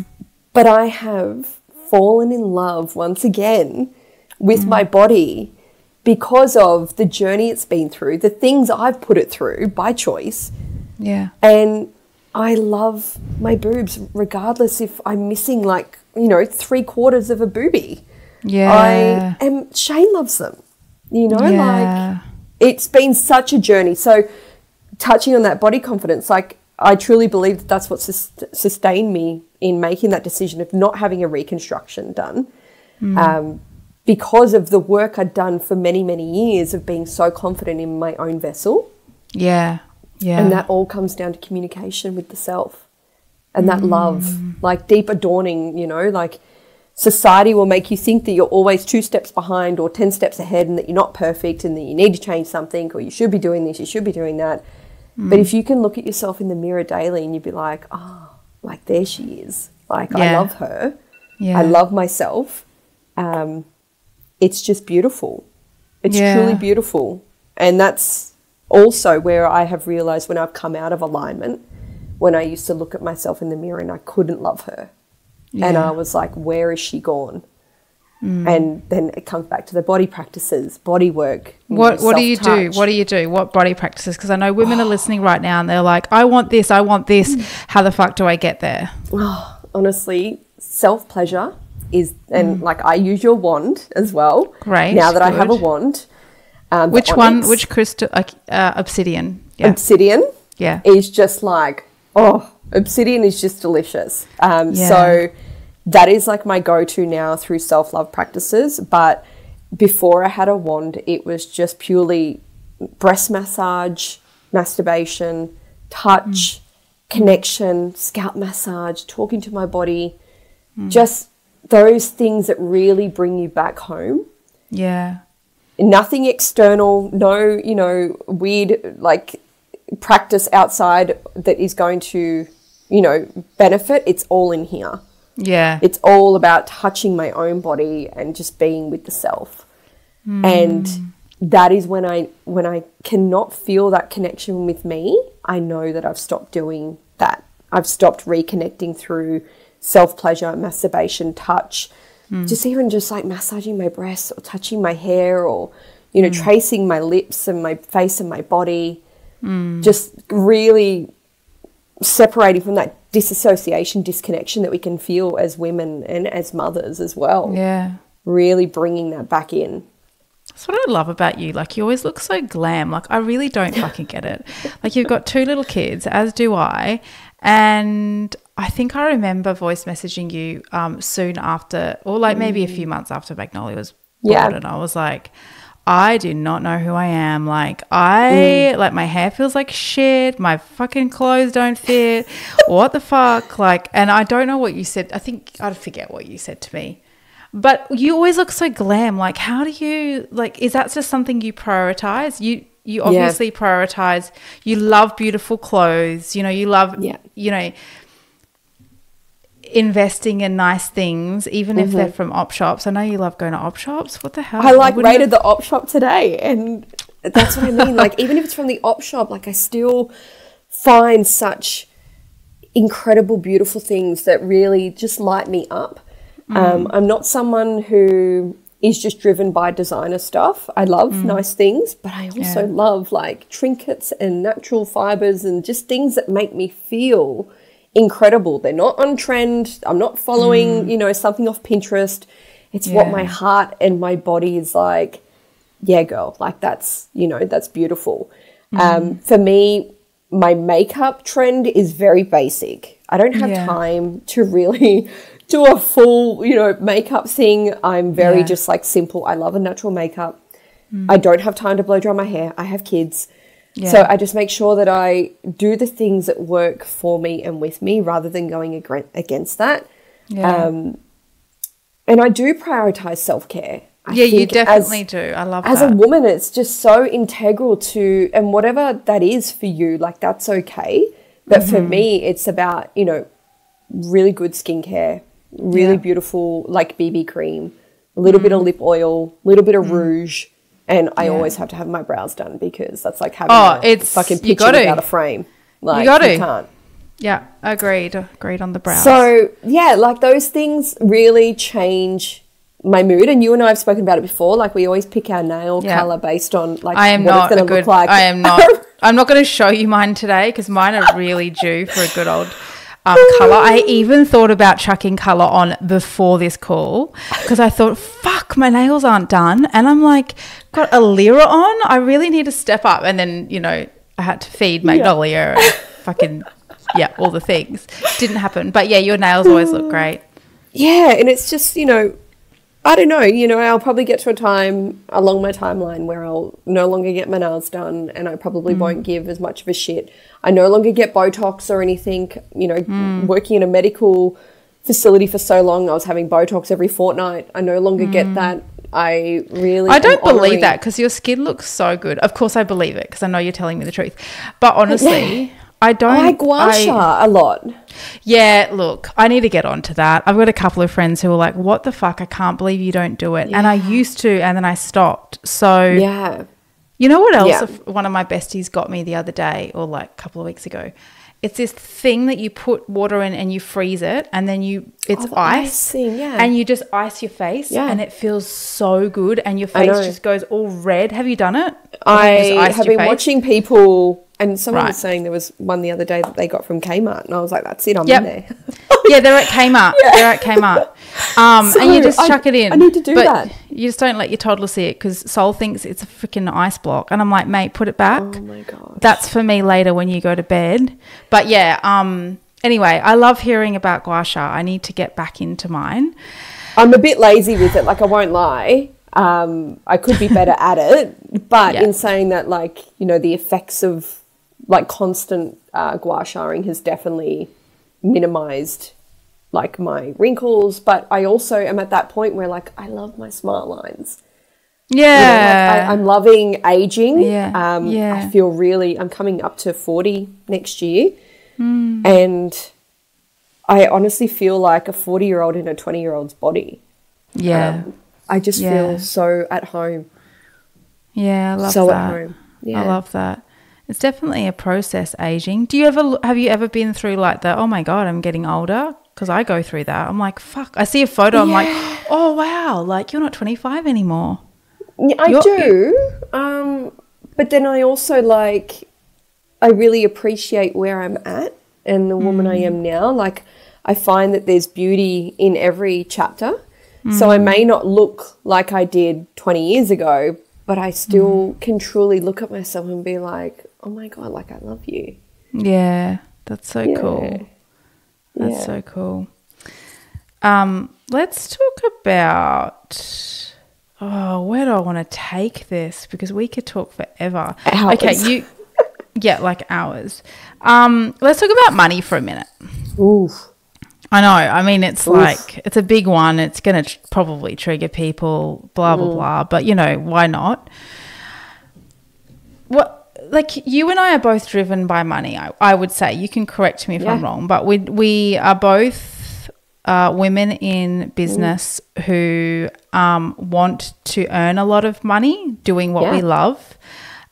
But I have fallen in love once again with hmm. my body because of the journey it's been through, the things I've put it through by choice. yeah. And I love my boobs, regardless if I'm missing like, you know, three quarters of a boobie. Yeah. I am, Shane loves them. You know, Yeah. like it's been such a journey. So, touching on that body confidence, like I truly believe that that's what sus- sustained me in making that decision of not having a reconstruction done. Um, because of the work I'd done for many, many years of being so confident in my own vessel. Yeah. Yeah. And that all comes down to communication with the self and that love, mm. like deep adorning, you know, like society will make you think that you're always two steps behind or 10 steps ahead and that you're not perfect and that you need to change something or you should be doing this, you should be doing that. But mm. if you can look at yourself in the mirror daily and you'd be like, oh, like there she is. Like, I love her. yeah. I love myself. Um, it's just beautiful. It's Yeah. truly beautiful. And that's also where I have realized when I've come out of alignment, when I used to look at myself in the mirror and I couldn't love her. And Yeah. Mm. I was like, where is she gone? And then it comes back to the body practices, body work. What know, What do you do? What do you do? What body practices? Because I know women are listening right now and they're like, "I want this. I want this. Mm. How the fuck do I get there?" honestly, self pleasure is, and like I use your wand as well. Mm. Great, Now that I have a wand. Um, Which one? Which crystal? Uh, uh, obsidian. Yeah. Obsidian. yeah. is just like oh obsidian is just delicious um, Yeah. so that is like my go-to now through self-love practices but before i had a wand it was just purely breast massage masturbation touch connection, scalp massage, talking to my body, just those things that really bring you back home. Yeah. Nothing external, no, you know, weird like practice outside that is going to, you know, benefit. It's all in here. Yeah. It's all about touching my own body and just being with the self. Hmm. And that is when I when I cannot feel that connection with me, I know that I've stopped doing that. I've stopped reconnecting through self pleasure, masturbation, touch, hmm. just even just like massaging my breasts or touching my hair or you know hmm. tracing my lips and my face and my body. Hmm. Just really separating from that disassociation, disconnection that we can feel as women and as mothers as well. yeah. Really bringing that back in. That's what I love about you. Like you always look so glam. Like I really don't fucking get it. Like you've got two little kids, as do I, and I think I remember voice messaging you um, soon after, or like maybe a few months after Magnolia was born, Yeah. and I was like. I do not know who I am. Like I like my hair feels like shit. My fucking clothes don't fit. what the fuck? Like, and I don't know what you said. I think I forget what you said to me. But you always look so glam. Like, how do you like? Is that just something you prioritize? You you obviously prioritize. You love beautiful clothes. You know, you love Yeah. you know investing in nice things, even if they're from op shops. I know you love going to op shops. What the hell? Mm-hmm. I like wouldn't raided have- the op shop today, and that's what I mean. like even if it's from the op shop, like I still find such incredible, beautiful things that really just light me up. Um, I'm not someone who is just driven by designer stuff. I love mm. nice things, but I also Yeah. love like trinkets and natural fibers and just things that make me feel incredible. They're not on trend. I'm not following, mm. you know, something off Pinterest. It's what my heart and my body is like, yeah, girl, like that's, you know, that's beautiful. Mm. Um, for me, my makeup trend is very basic. I don't have Yeah. time to really do a full, you know, makeup thing. I'm very Yeah. just like simple. I love a natural makeup. I don't have time to blow dry my hair. I have kids. So I just make sure that I do the things that work for me and with me rather than going agre- against that. Yeah, Um, And I do prioritize self care. yeah, you definitely do. I love As that. a woman, it's just so integral to, and whatever that is for you, like that's okay. But Mm-hmm. for me, it's about, you know, really good skincare, really Yeah. beautiful, like BB cream, a little bit of lip oil, a little bit of rouge. And I Mm. Yeah. always have to have my brows done because that's like having Oh, a it's- fucking you picture without a frame. Like, gotta. You can't. yeah, agreed. Agreed on the brows. So yeah, like those things really change my mood. And you and I have spoken about it before. Like we always pick our nail Yeah. color based on like I am what not a going to good. look like. I am not. I'm not going to show you mine today because mine are really due for a good old um, color. I even thought about chucking color on before this call because I thought, fuck, my nails aren't done, and I'm like, got Allira on. I really need to step up, and then you know, I had to feed Magnolia and fucking yeah, all the things. Didn't happen, but yeah, your nails always look great. yeah, and it's just you know, I don't know. You know, I'll probably get to a time along my timeline where I'll no longer get my nails done, and I probably mm. won't give as much of a shit. I no longer get Botox or anything. You know, mm. working in a medical facility for so long, I was having Botox every fortnight. I no longer get mm. that. I really, I don't believe that because your skin looks so good. Of course, I believe it because I know you're telling me the truth. But honestly, I don't. I like gua I- a lot. yeah, look, I need to get onto that. I've got a couple of friends who are like, "What the fuck? I can't believe you don't do it." And I used to, and then I stopped. So Yeah. you know what else? Yeah. One of my besties got me the other day, or like a couple of weeks ago. It's this thing that you put water in and you freeze it, and then you it's Oh, ice, yeah. and you just ice your face, Yeah. and it feels so good, and your face just goes all red. Have you done it? Or have you I have been face? watching people, and someone Right. was saying there was one the other day that they got from Kmart, and I was like, "That's it, I'm Yep. in there." yeah, they're at Kmart. They're at Kmart. Um, and you So, just I- chuck it in. I need to do but that. You just don't let your toddler see it because Soul thinks it's a freaking ice block. And I'm like, mate, put it back. oh my god! That's for me later when you go to bed. But yeah, um, anyway, I love hearing about gua sha. I need to get back into mine. I'm a bit lazy with it. Like I won't lie. Um, I could be better at it, but Yeah. in saying that, like you know, the effects of like constant uh, gua sharing has definitely minimized like my wrinkles, but I also am at that point where like I love my smart lines. You know, like, Yeah. I, I'm loving aging. Yeah, Um, yeah. I feel really, I'm coming up to 40 next year. Hmm. And I honestly feel like a 40 year old in a 20 year old's body. yeah. Um, I just Yeah. feel so at home. yeah. I love so that. at home. Yeah. I love that. It's definitely a process aging. Do you ever have you ever been through like the oh my god, I'm getting older? Because I go through that. I'm like, fuck. I see a photo. I'm like, oh wow, like you're not 25 anymore. Yeah, I You're- do. Um, but then I also like, I really appreciate where I'm at and the woman I Mm. am now. Like, I find that there's beauty in every chapter. So I Mm. may not look like I did 20 years ago, but I still Mm. can truly look at myself and be like, oh my God, like I love you. Yeah, that's so cool. That's Yeah. so cool. Um, let's talk about oh, where do I want to take this? Because we could talk forever. Hours. Okay, you yeah, like hours. Um, let's talk about money for a minute. Oof. I know. I mean, it's like it's a big one. It's going to tr- probably trigger people. Blah blah blah. But you know, why not? What? Like you and I are both driven by money. I, I would say. You can correct me if I'm wrong, but we we are both uh, women in business who um, want to earn a lot of money doing what we love,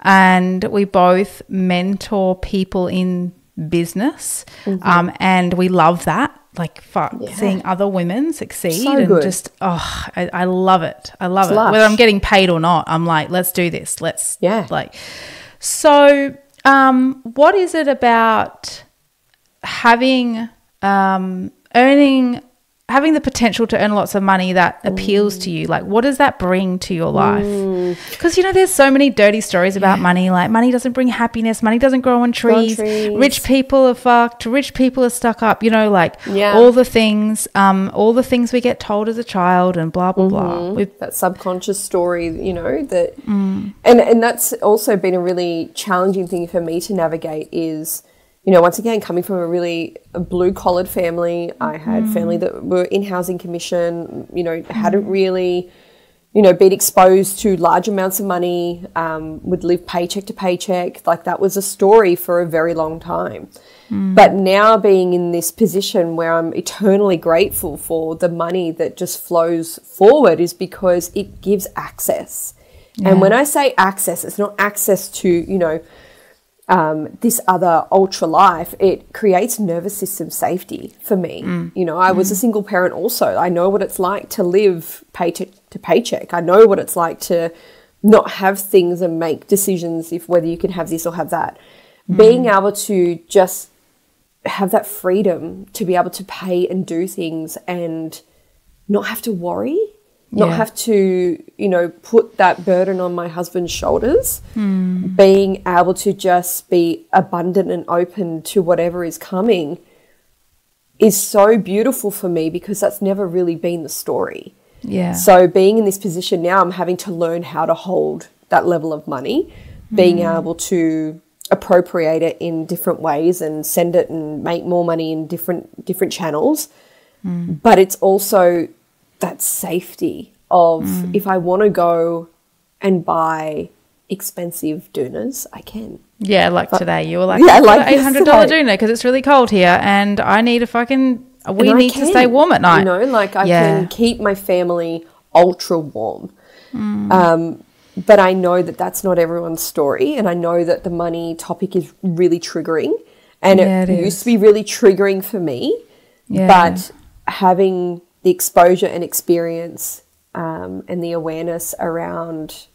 and we both mentor people in business, um, and we love that. Like fuck, Yeah. seeing other women succeed So and just oh, I, I love it. I love It's it. lush. Whether I'm getting paid or not, I'm like, let's do this. Let's Yeah. like. So, um, what is it about having um, earning having the potential to earn lots of money that appeals to you? Like, what does that bring to your life? Because you know, there's so many dirty stories about money. Like, money doesn't bring happiness. Money doesn't grow on trees. trees. Rich people are fucked. Rich people are stuck up. You know, like Yeah. all the things, um, all the things we get told as a child, and blah blah blah. We that subconscious story, you know, that Mm. and and that's also been a really challenging thing for me to navigate is you know, once again, coming from a really blue collared family, I had Mm. family that were in housing commission, you know, hadn't really, you know, been exposed to large amounts of money, um, would live paycheck to paycheck. Like that was a story for a very long time. But now being in this position where I'm eternally grateful for the money that just flows forward is because it gives access. And when I say access, it's not access to, you know, um, this other ultra life, it creates nervous system safety for me. Mm. You know, I was a mm. single parent also. I know what it's like to live paycheck to paycheck. I know what it's like to not have things and make decisions if whether you can have this or have that. Mm. Being able to just have that freedom to be able to pay and do things and not have to worry, not Yeah. have to, you know, put that burden on my husband's shoulders. Hmm. Being able to just be abundant and open to whatever is coming is so beautiful for me because that's never really been the story. yeah. So being in this position now, I'm having to learn how to hold that level of money, being hmm. able to appropriate it in different ways and send it and make more money in different different channels. Hmm. But it's also that safety of if I want to go and buy expensive doonas, I can. Yeah, like today, you were like, Yeah, like eight hundred dollar doona because it's really cold here, and I need a fucking. We need to stay warm at night. You know, like I Yeah. can keep my family ultra warm. Mm. Um, but I know that that's not everyone's story, and I know that the money topic is really triggering, and Yeah, it, it used to be really triggering for me. Yeah. But having the exposure and experience um, and the awareness around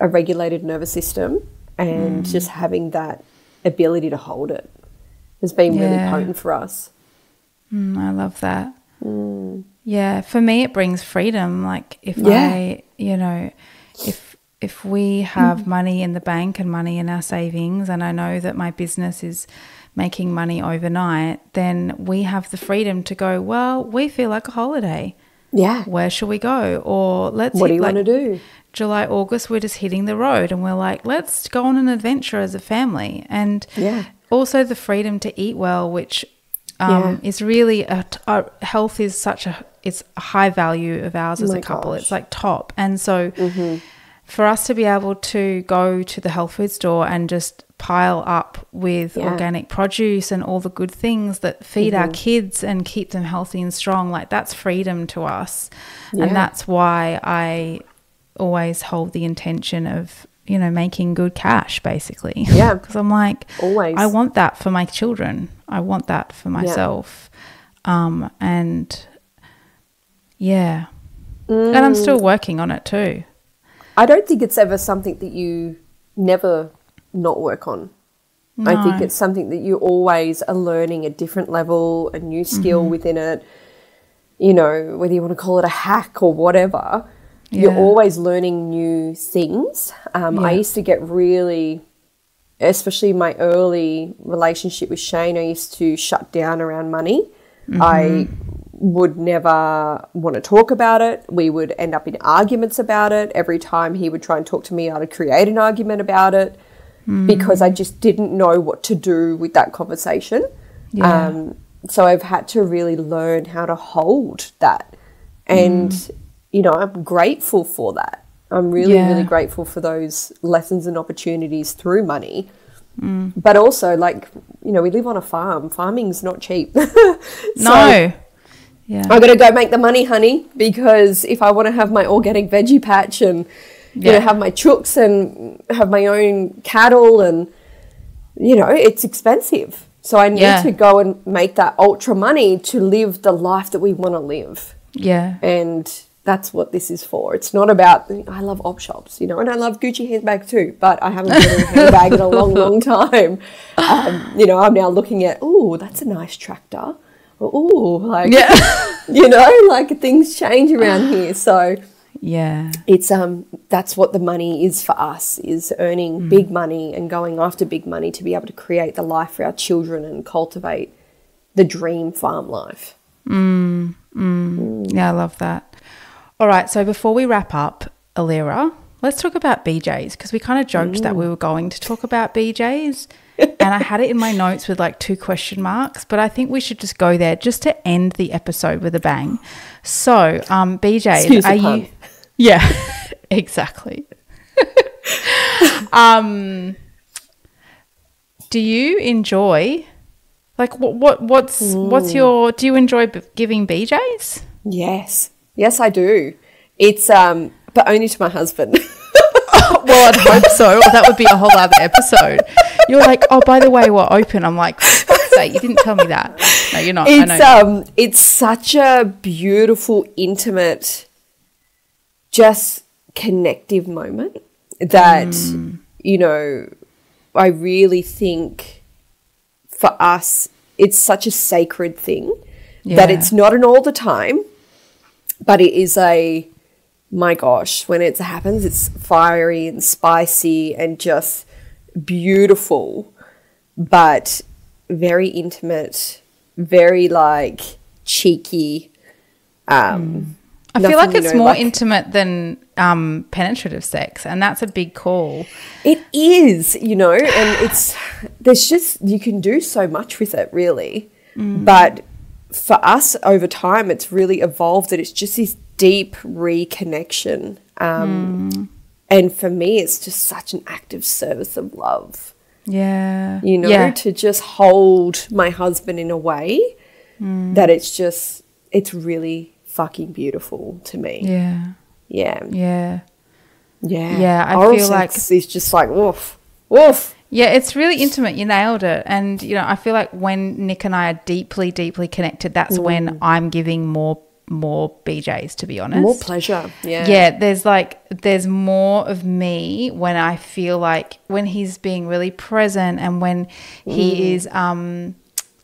a regulated nervous system and Mm. just having that ability to hold it has been really potent for us. Mm, I love that. Mm. Yeah, for me, it brings freedom. Like if Yeah. I, you know, if if we Mm. have money in the bank and money in our savings, and I know that my business is making money overnight, then we have the freedom to go. Well, we feel like a holiday. Yeah. Where shall we go? Or let's What do you like, want to do? July, August, we're just hitting the road and we're like, let's go on an adventure as a family. And Yeah. also the freedom to eat well, which um, Yeah. is really a, our health is such a it's a high value of ours as my a couple. gosh. It's like top, and so for us to be able to go to the health food store and just pile up with Yeah. organic produce and all the good things that feed our kids and keep them healthy and strong, like that's freedom to us, Yeah. and that's why I always hold the intention of you know making good cash basically Yeah. because i'm like Always. i want that for my children i want that for myself um and yeah and i'm Mm. still working on it too I don't think it's ever something that you never not work on. I think it's something that you always are learning a different level, a new skill Mm-hmm. within it. You know, whether you want to call it a hack or whatever, you're always learning new things. Um, I used to get really, especially my early relationship with Shane, I used to shut down around money. I would never want to talk about it. We would end up in arguments about it. Every time he would try and talk to me, I'd create an argument about it Mm. because I just didn't know what to do with that conversation. Yeah. Um, so I've had to really learn how to hold that. And, mm. you know, I'm grateful for that. I'm really, Yeah. really grateful for those lessons and opportunities through money. Mm. But also, like, you know, we live on a farm. Farming's not cheap. So- no yeah I gotta go make the money, honey, because if I want to have my organic veggie patch and you know have my chooks and have my own cattle and you know it's expensive. So I need Yeah. to go and make that ultra money to live the life that we want to live, yeah and that's what this is for. It's not about I love op shops, you know, and I love Gucci handbag too, but I haven't bought a handbag in a long, long time. Um, you know, I'm now looking at oh, that's a nice tractor. Oh, like yeah you know like things change around here so yeah. It's um that's what the money is for us is earning mm. big money and going after big money to be able to create the life for our children and cultivate the dream farm life. Mm, mm. Yeah i love that. All right so before we wrap up Allira let's talk about bjs because we kind of joked that we were going to talk about bjs and I had it in my notes with like two question marks, but I think we should just go there just to end the episode with a bang. So, um, BJ, Excuse are you? Yeah, exactly. um, do you enjoy? Like, what? What? What's? What's your? Do you enjoy b- giving BJ's? yes yes i do it's um but only to my husband Well, I'd hope so. Or that would be a whole other episode. You're like, oh, by the way, we're open. I'm like, for sake, you didn't tell me that. No, you're not. I know. it's um it's such a beautiful intimate just connective moment that Mm. you know i really think for us it's such a sacred thing that it's not an all the time but it is a my gosh when it happens it's fiery and spicy and just beautiful but very intimate, very like cheeky. Um, I feel nothing, like you it's know, more like- intimate than um, penetrative sex, and that's a big call. It is, you know, and it's there's just you can do so much with it, really. But for us, over time, it's really evolved that it's just this deep reconnection. Um, And for me, it's just such an active service of love. Yeah, you know, yeah, to just hold my husband in a way that it's just, it's really fucking beautiful to me. yeah, Yeah. yeah. Yeah. Yeah, I Oral feel like- is just like, woof, woof. Yeah, it's really intimate. You nailed it. And, you know, I feel like when Nick and I are deeply, deeply connected, that's when I'm giving more, more BJs, to be honest. More pleasure. Yeah. Yeah, there's like there's more of me when I feel like when he's being really present and when Mm. he is um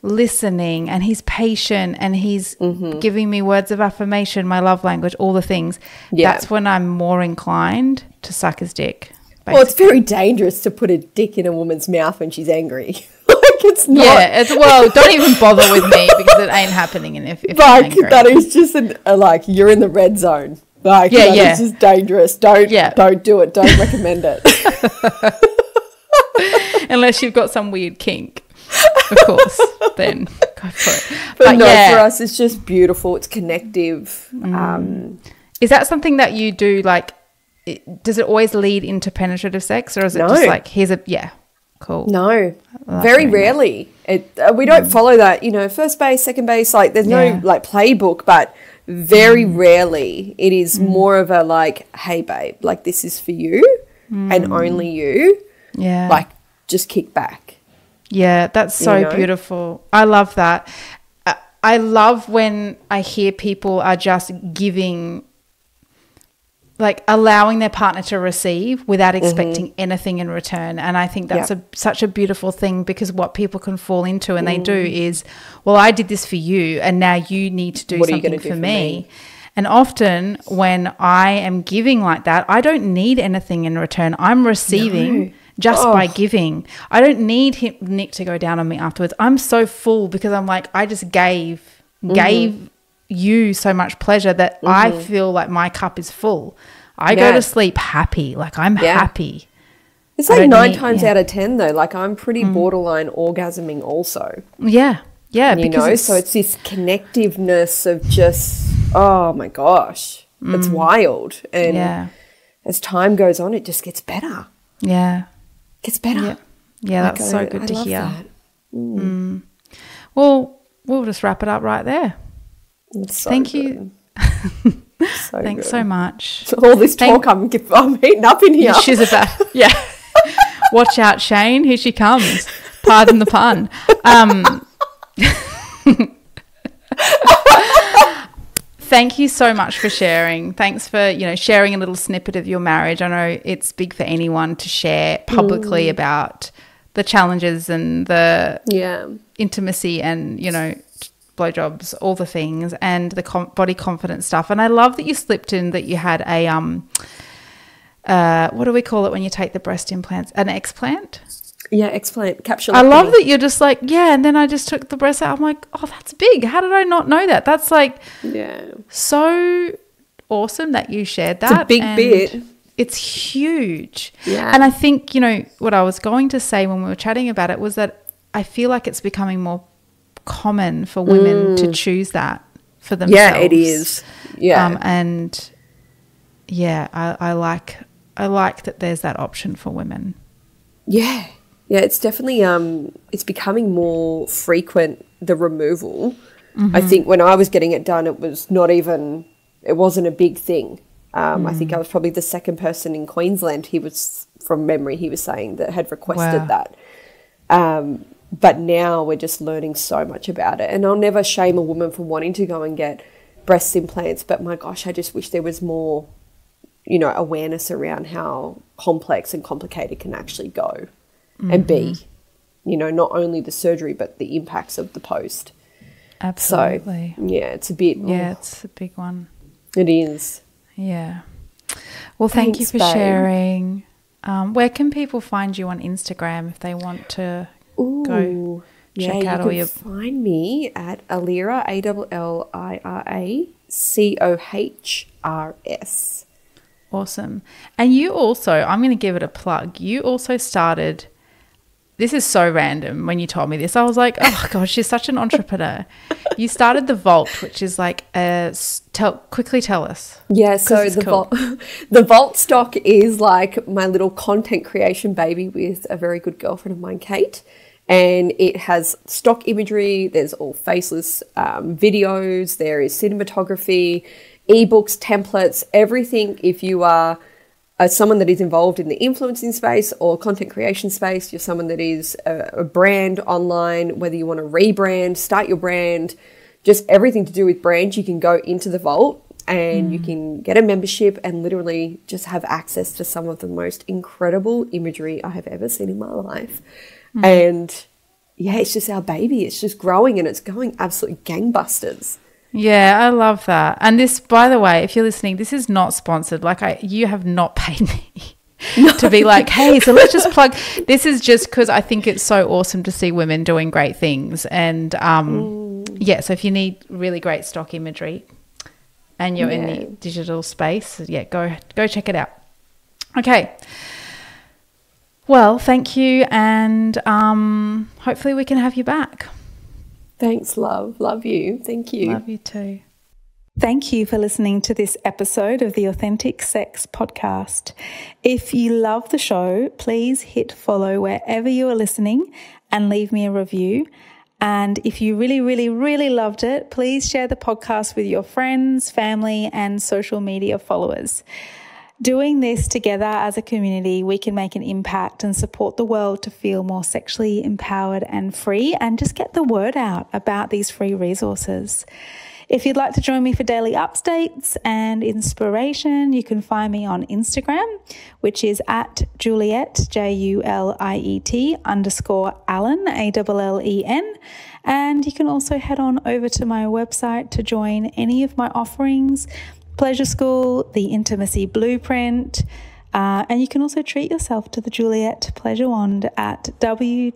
listening and he's patient and he's Mm-hmm. giving me words of affirmation, my love language, all the things. Yeah. That's when I'm more inclined to suck his dick. Well, it's very dangerous to put a dick in a woman's mouth when she's angry. like, it's not. yeah, it's well, don't even bother with me because it ain't happening and if, if Like, that is just an, a, like, you're in the red zone. Like, Yeah, yeah. This is dangerous. Don't, Yeah. don't do it. Don't recommend it. Unless you've got some weird kink, of course, then go for it. But, no, yeah, for us, it's just beautiful. It's connective. Mm. Um, is that something that you do? Like, it, does it always lead into penetrative sex, or is it No. just like here's a yeah, cool? no, very rarely. It, uh, we don't follow that. You know, first base, second base. Like, there's Yeah. no like playbook, but very rarely it is more of a like, hey, babe, like this is for you and only you. Yeah, Like, just kick back. Yeah, that's so You know? beautiful. I love that. I- love when I hear people are just giving, like allowing their partner to receive without expecting anything in return. And I think that's Mm-hmm. A such a beautiful thing because what people can fall into and they do Mm. is, well, I did this for you, and now you need to do What something gonna for, do for me. me? And often when I am giving like that, I don't need anything in return. I'm receiving No. Just by Oh. giving. I don't need him, Nick to go down on me afterwards. I'm so full because I'm like, I just gave, Mm-hmm. gave you so much pleasure that I feel like my cup is full. I go to sleep happy. Like I'm Yeah. happy. It's like nine need- times yeah. Mm. out of ten, though. Like, I'm pretty borderline orgasming also. Yeah. Yeah. you know so it's this connectiveness of just oh my gosh it's wild and Mm. yeah. as time goes on it just gets better Yeah. Gets better Yeah. Yeah. Like, That's so I- good I to hear. that. Well, we'll just wrap it up right there. So Thank you. so Thanks good. so much. all this Thank- talk I'm, I'm heating up in here She's about yeah. Watch out, Shane. Here she comes. Pardon the pun. Um, thank you so much for sharing. Thanks for you know sharing a little snippet of your marriage. I know it's big for anyone to share publicly about the challenges and the yeah intimacy and you know blowjobs, all the things, and the com- body confidence stuff. And I love that you slipped in that you had a um, uh, what do we call it when you take the breast implants? An explant. Yeah explant capsule I love that you're just like yeah, and then I just took the breast out. I'm like, oh, that's big. How did I not know that? That's like yeah so awesome that you shared a that. big and bit. It's huge. Yeah. And I think, you know, what I was going to say when we were chatting about it was that I feel like it's becoming more common for women to choose that for themselves. Mm. yeah it is yeah Um, and yeah, I, I like I like that there's that option for women. Yeah, yeah, it's definitely um, it's becoming more frequent the removal. I think when I was getting it done, it was not even it wasn't a big thing. Um, I think I was probably the second person in Queensland. He was from memory. He was saying that had requested Wow. that. Um, but now we're just learning so much about it, and I'll never shame a woman for wanting to go and get breast implants. But my gosh, I just wish there was more you know, awareness around how complex and complicated it can actually go and B, You know, not only the surgery, but the impacts of the post. So, Absolutely. yeah, it's a bit. yeah, oh, it's a big one. it is. Yeah. Well, thank you for babe. sharing. Um, where can people find you on Instagram if they want to go Ooh. check yeah, out you all can your find me at Allira, A L L I R A C O H R S. Awesome. And you also, I'm going to give it a plug. You also started, this is so random when you told me this. I was like, oh gosh, she's such an entrepreneur. you started The Vault, which is like a, s- tell, quickly tell us. Yeah, so the cool. vault, the vault stock is like my little content creation baby with a very good girlfriend of mine, Kate, and it has stock imagery. There's all faceless um, videos. There is cinematography, ebooks, templates, everything. If you are uh, someone that is involved in the influencing space or content creation space, you're someone that is a, a brand online, whether you want to rebrand, start your brand, just everything to do with brands, you can go into the vault and you can get a membership and literally just have access to some of the most incredible imagery I have ever seen in my life. And yeah, it's just our baby. It's just growing and it's going absolutely gangbusters. Yeah, I love that. And this, by the way, if you're listening, this is not sponsored. Like I, you have not paid me to be like, hey, so let's just plug. This is just because I think it's so awesome to see women doing great things. And um, yeah, so if you need really great stock imagery, and you're in the digital space, yeah, go go check it out. Okay. Well, thank you, and um, hopefully we can have you back. Thanks, love. Love you. Thank you. Love you too. Thank you for listening to this episode of the Authentic Sex Podcast. If you love the show, please hit follow wherever you are listening and leave me a review. And if you really, really, really loved it, please share the podcast with your friends, family, and social media followers. Doing this together as a community, we can make an impact and support the world to feel more sexually empowered and free and just get the word out about these free resources. If you'd like to join me for daily updates and inspiration, you can find me on Instagram, which is at Juliet, J U L I E T underscore Allen, A L L E N. And you can also head on over to my website to join any of my offerings Pleasure School, the Intimacy Blueprint. Uh, and you can also treat yourself to the Juliet Pleasure Wand at www.juliet,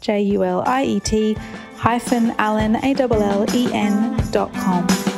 J U L I E T, hyphen Allen, A L L E N dot com.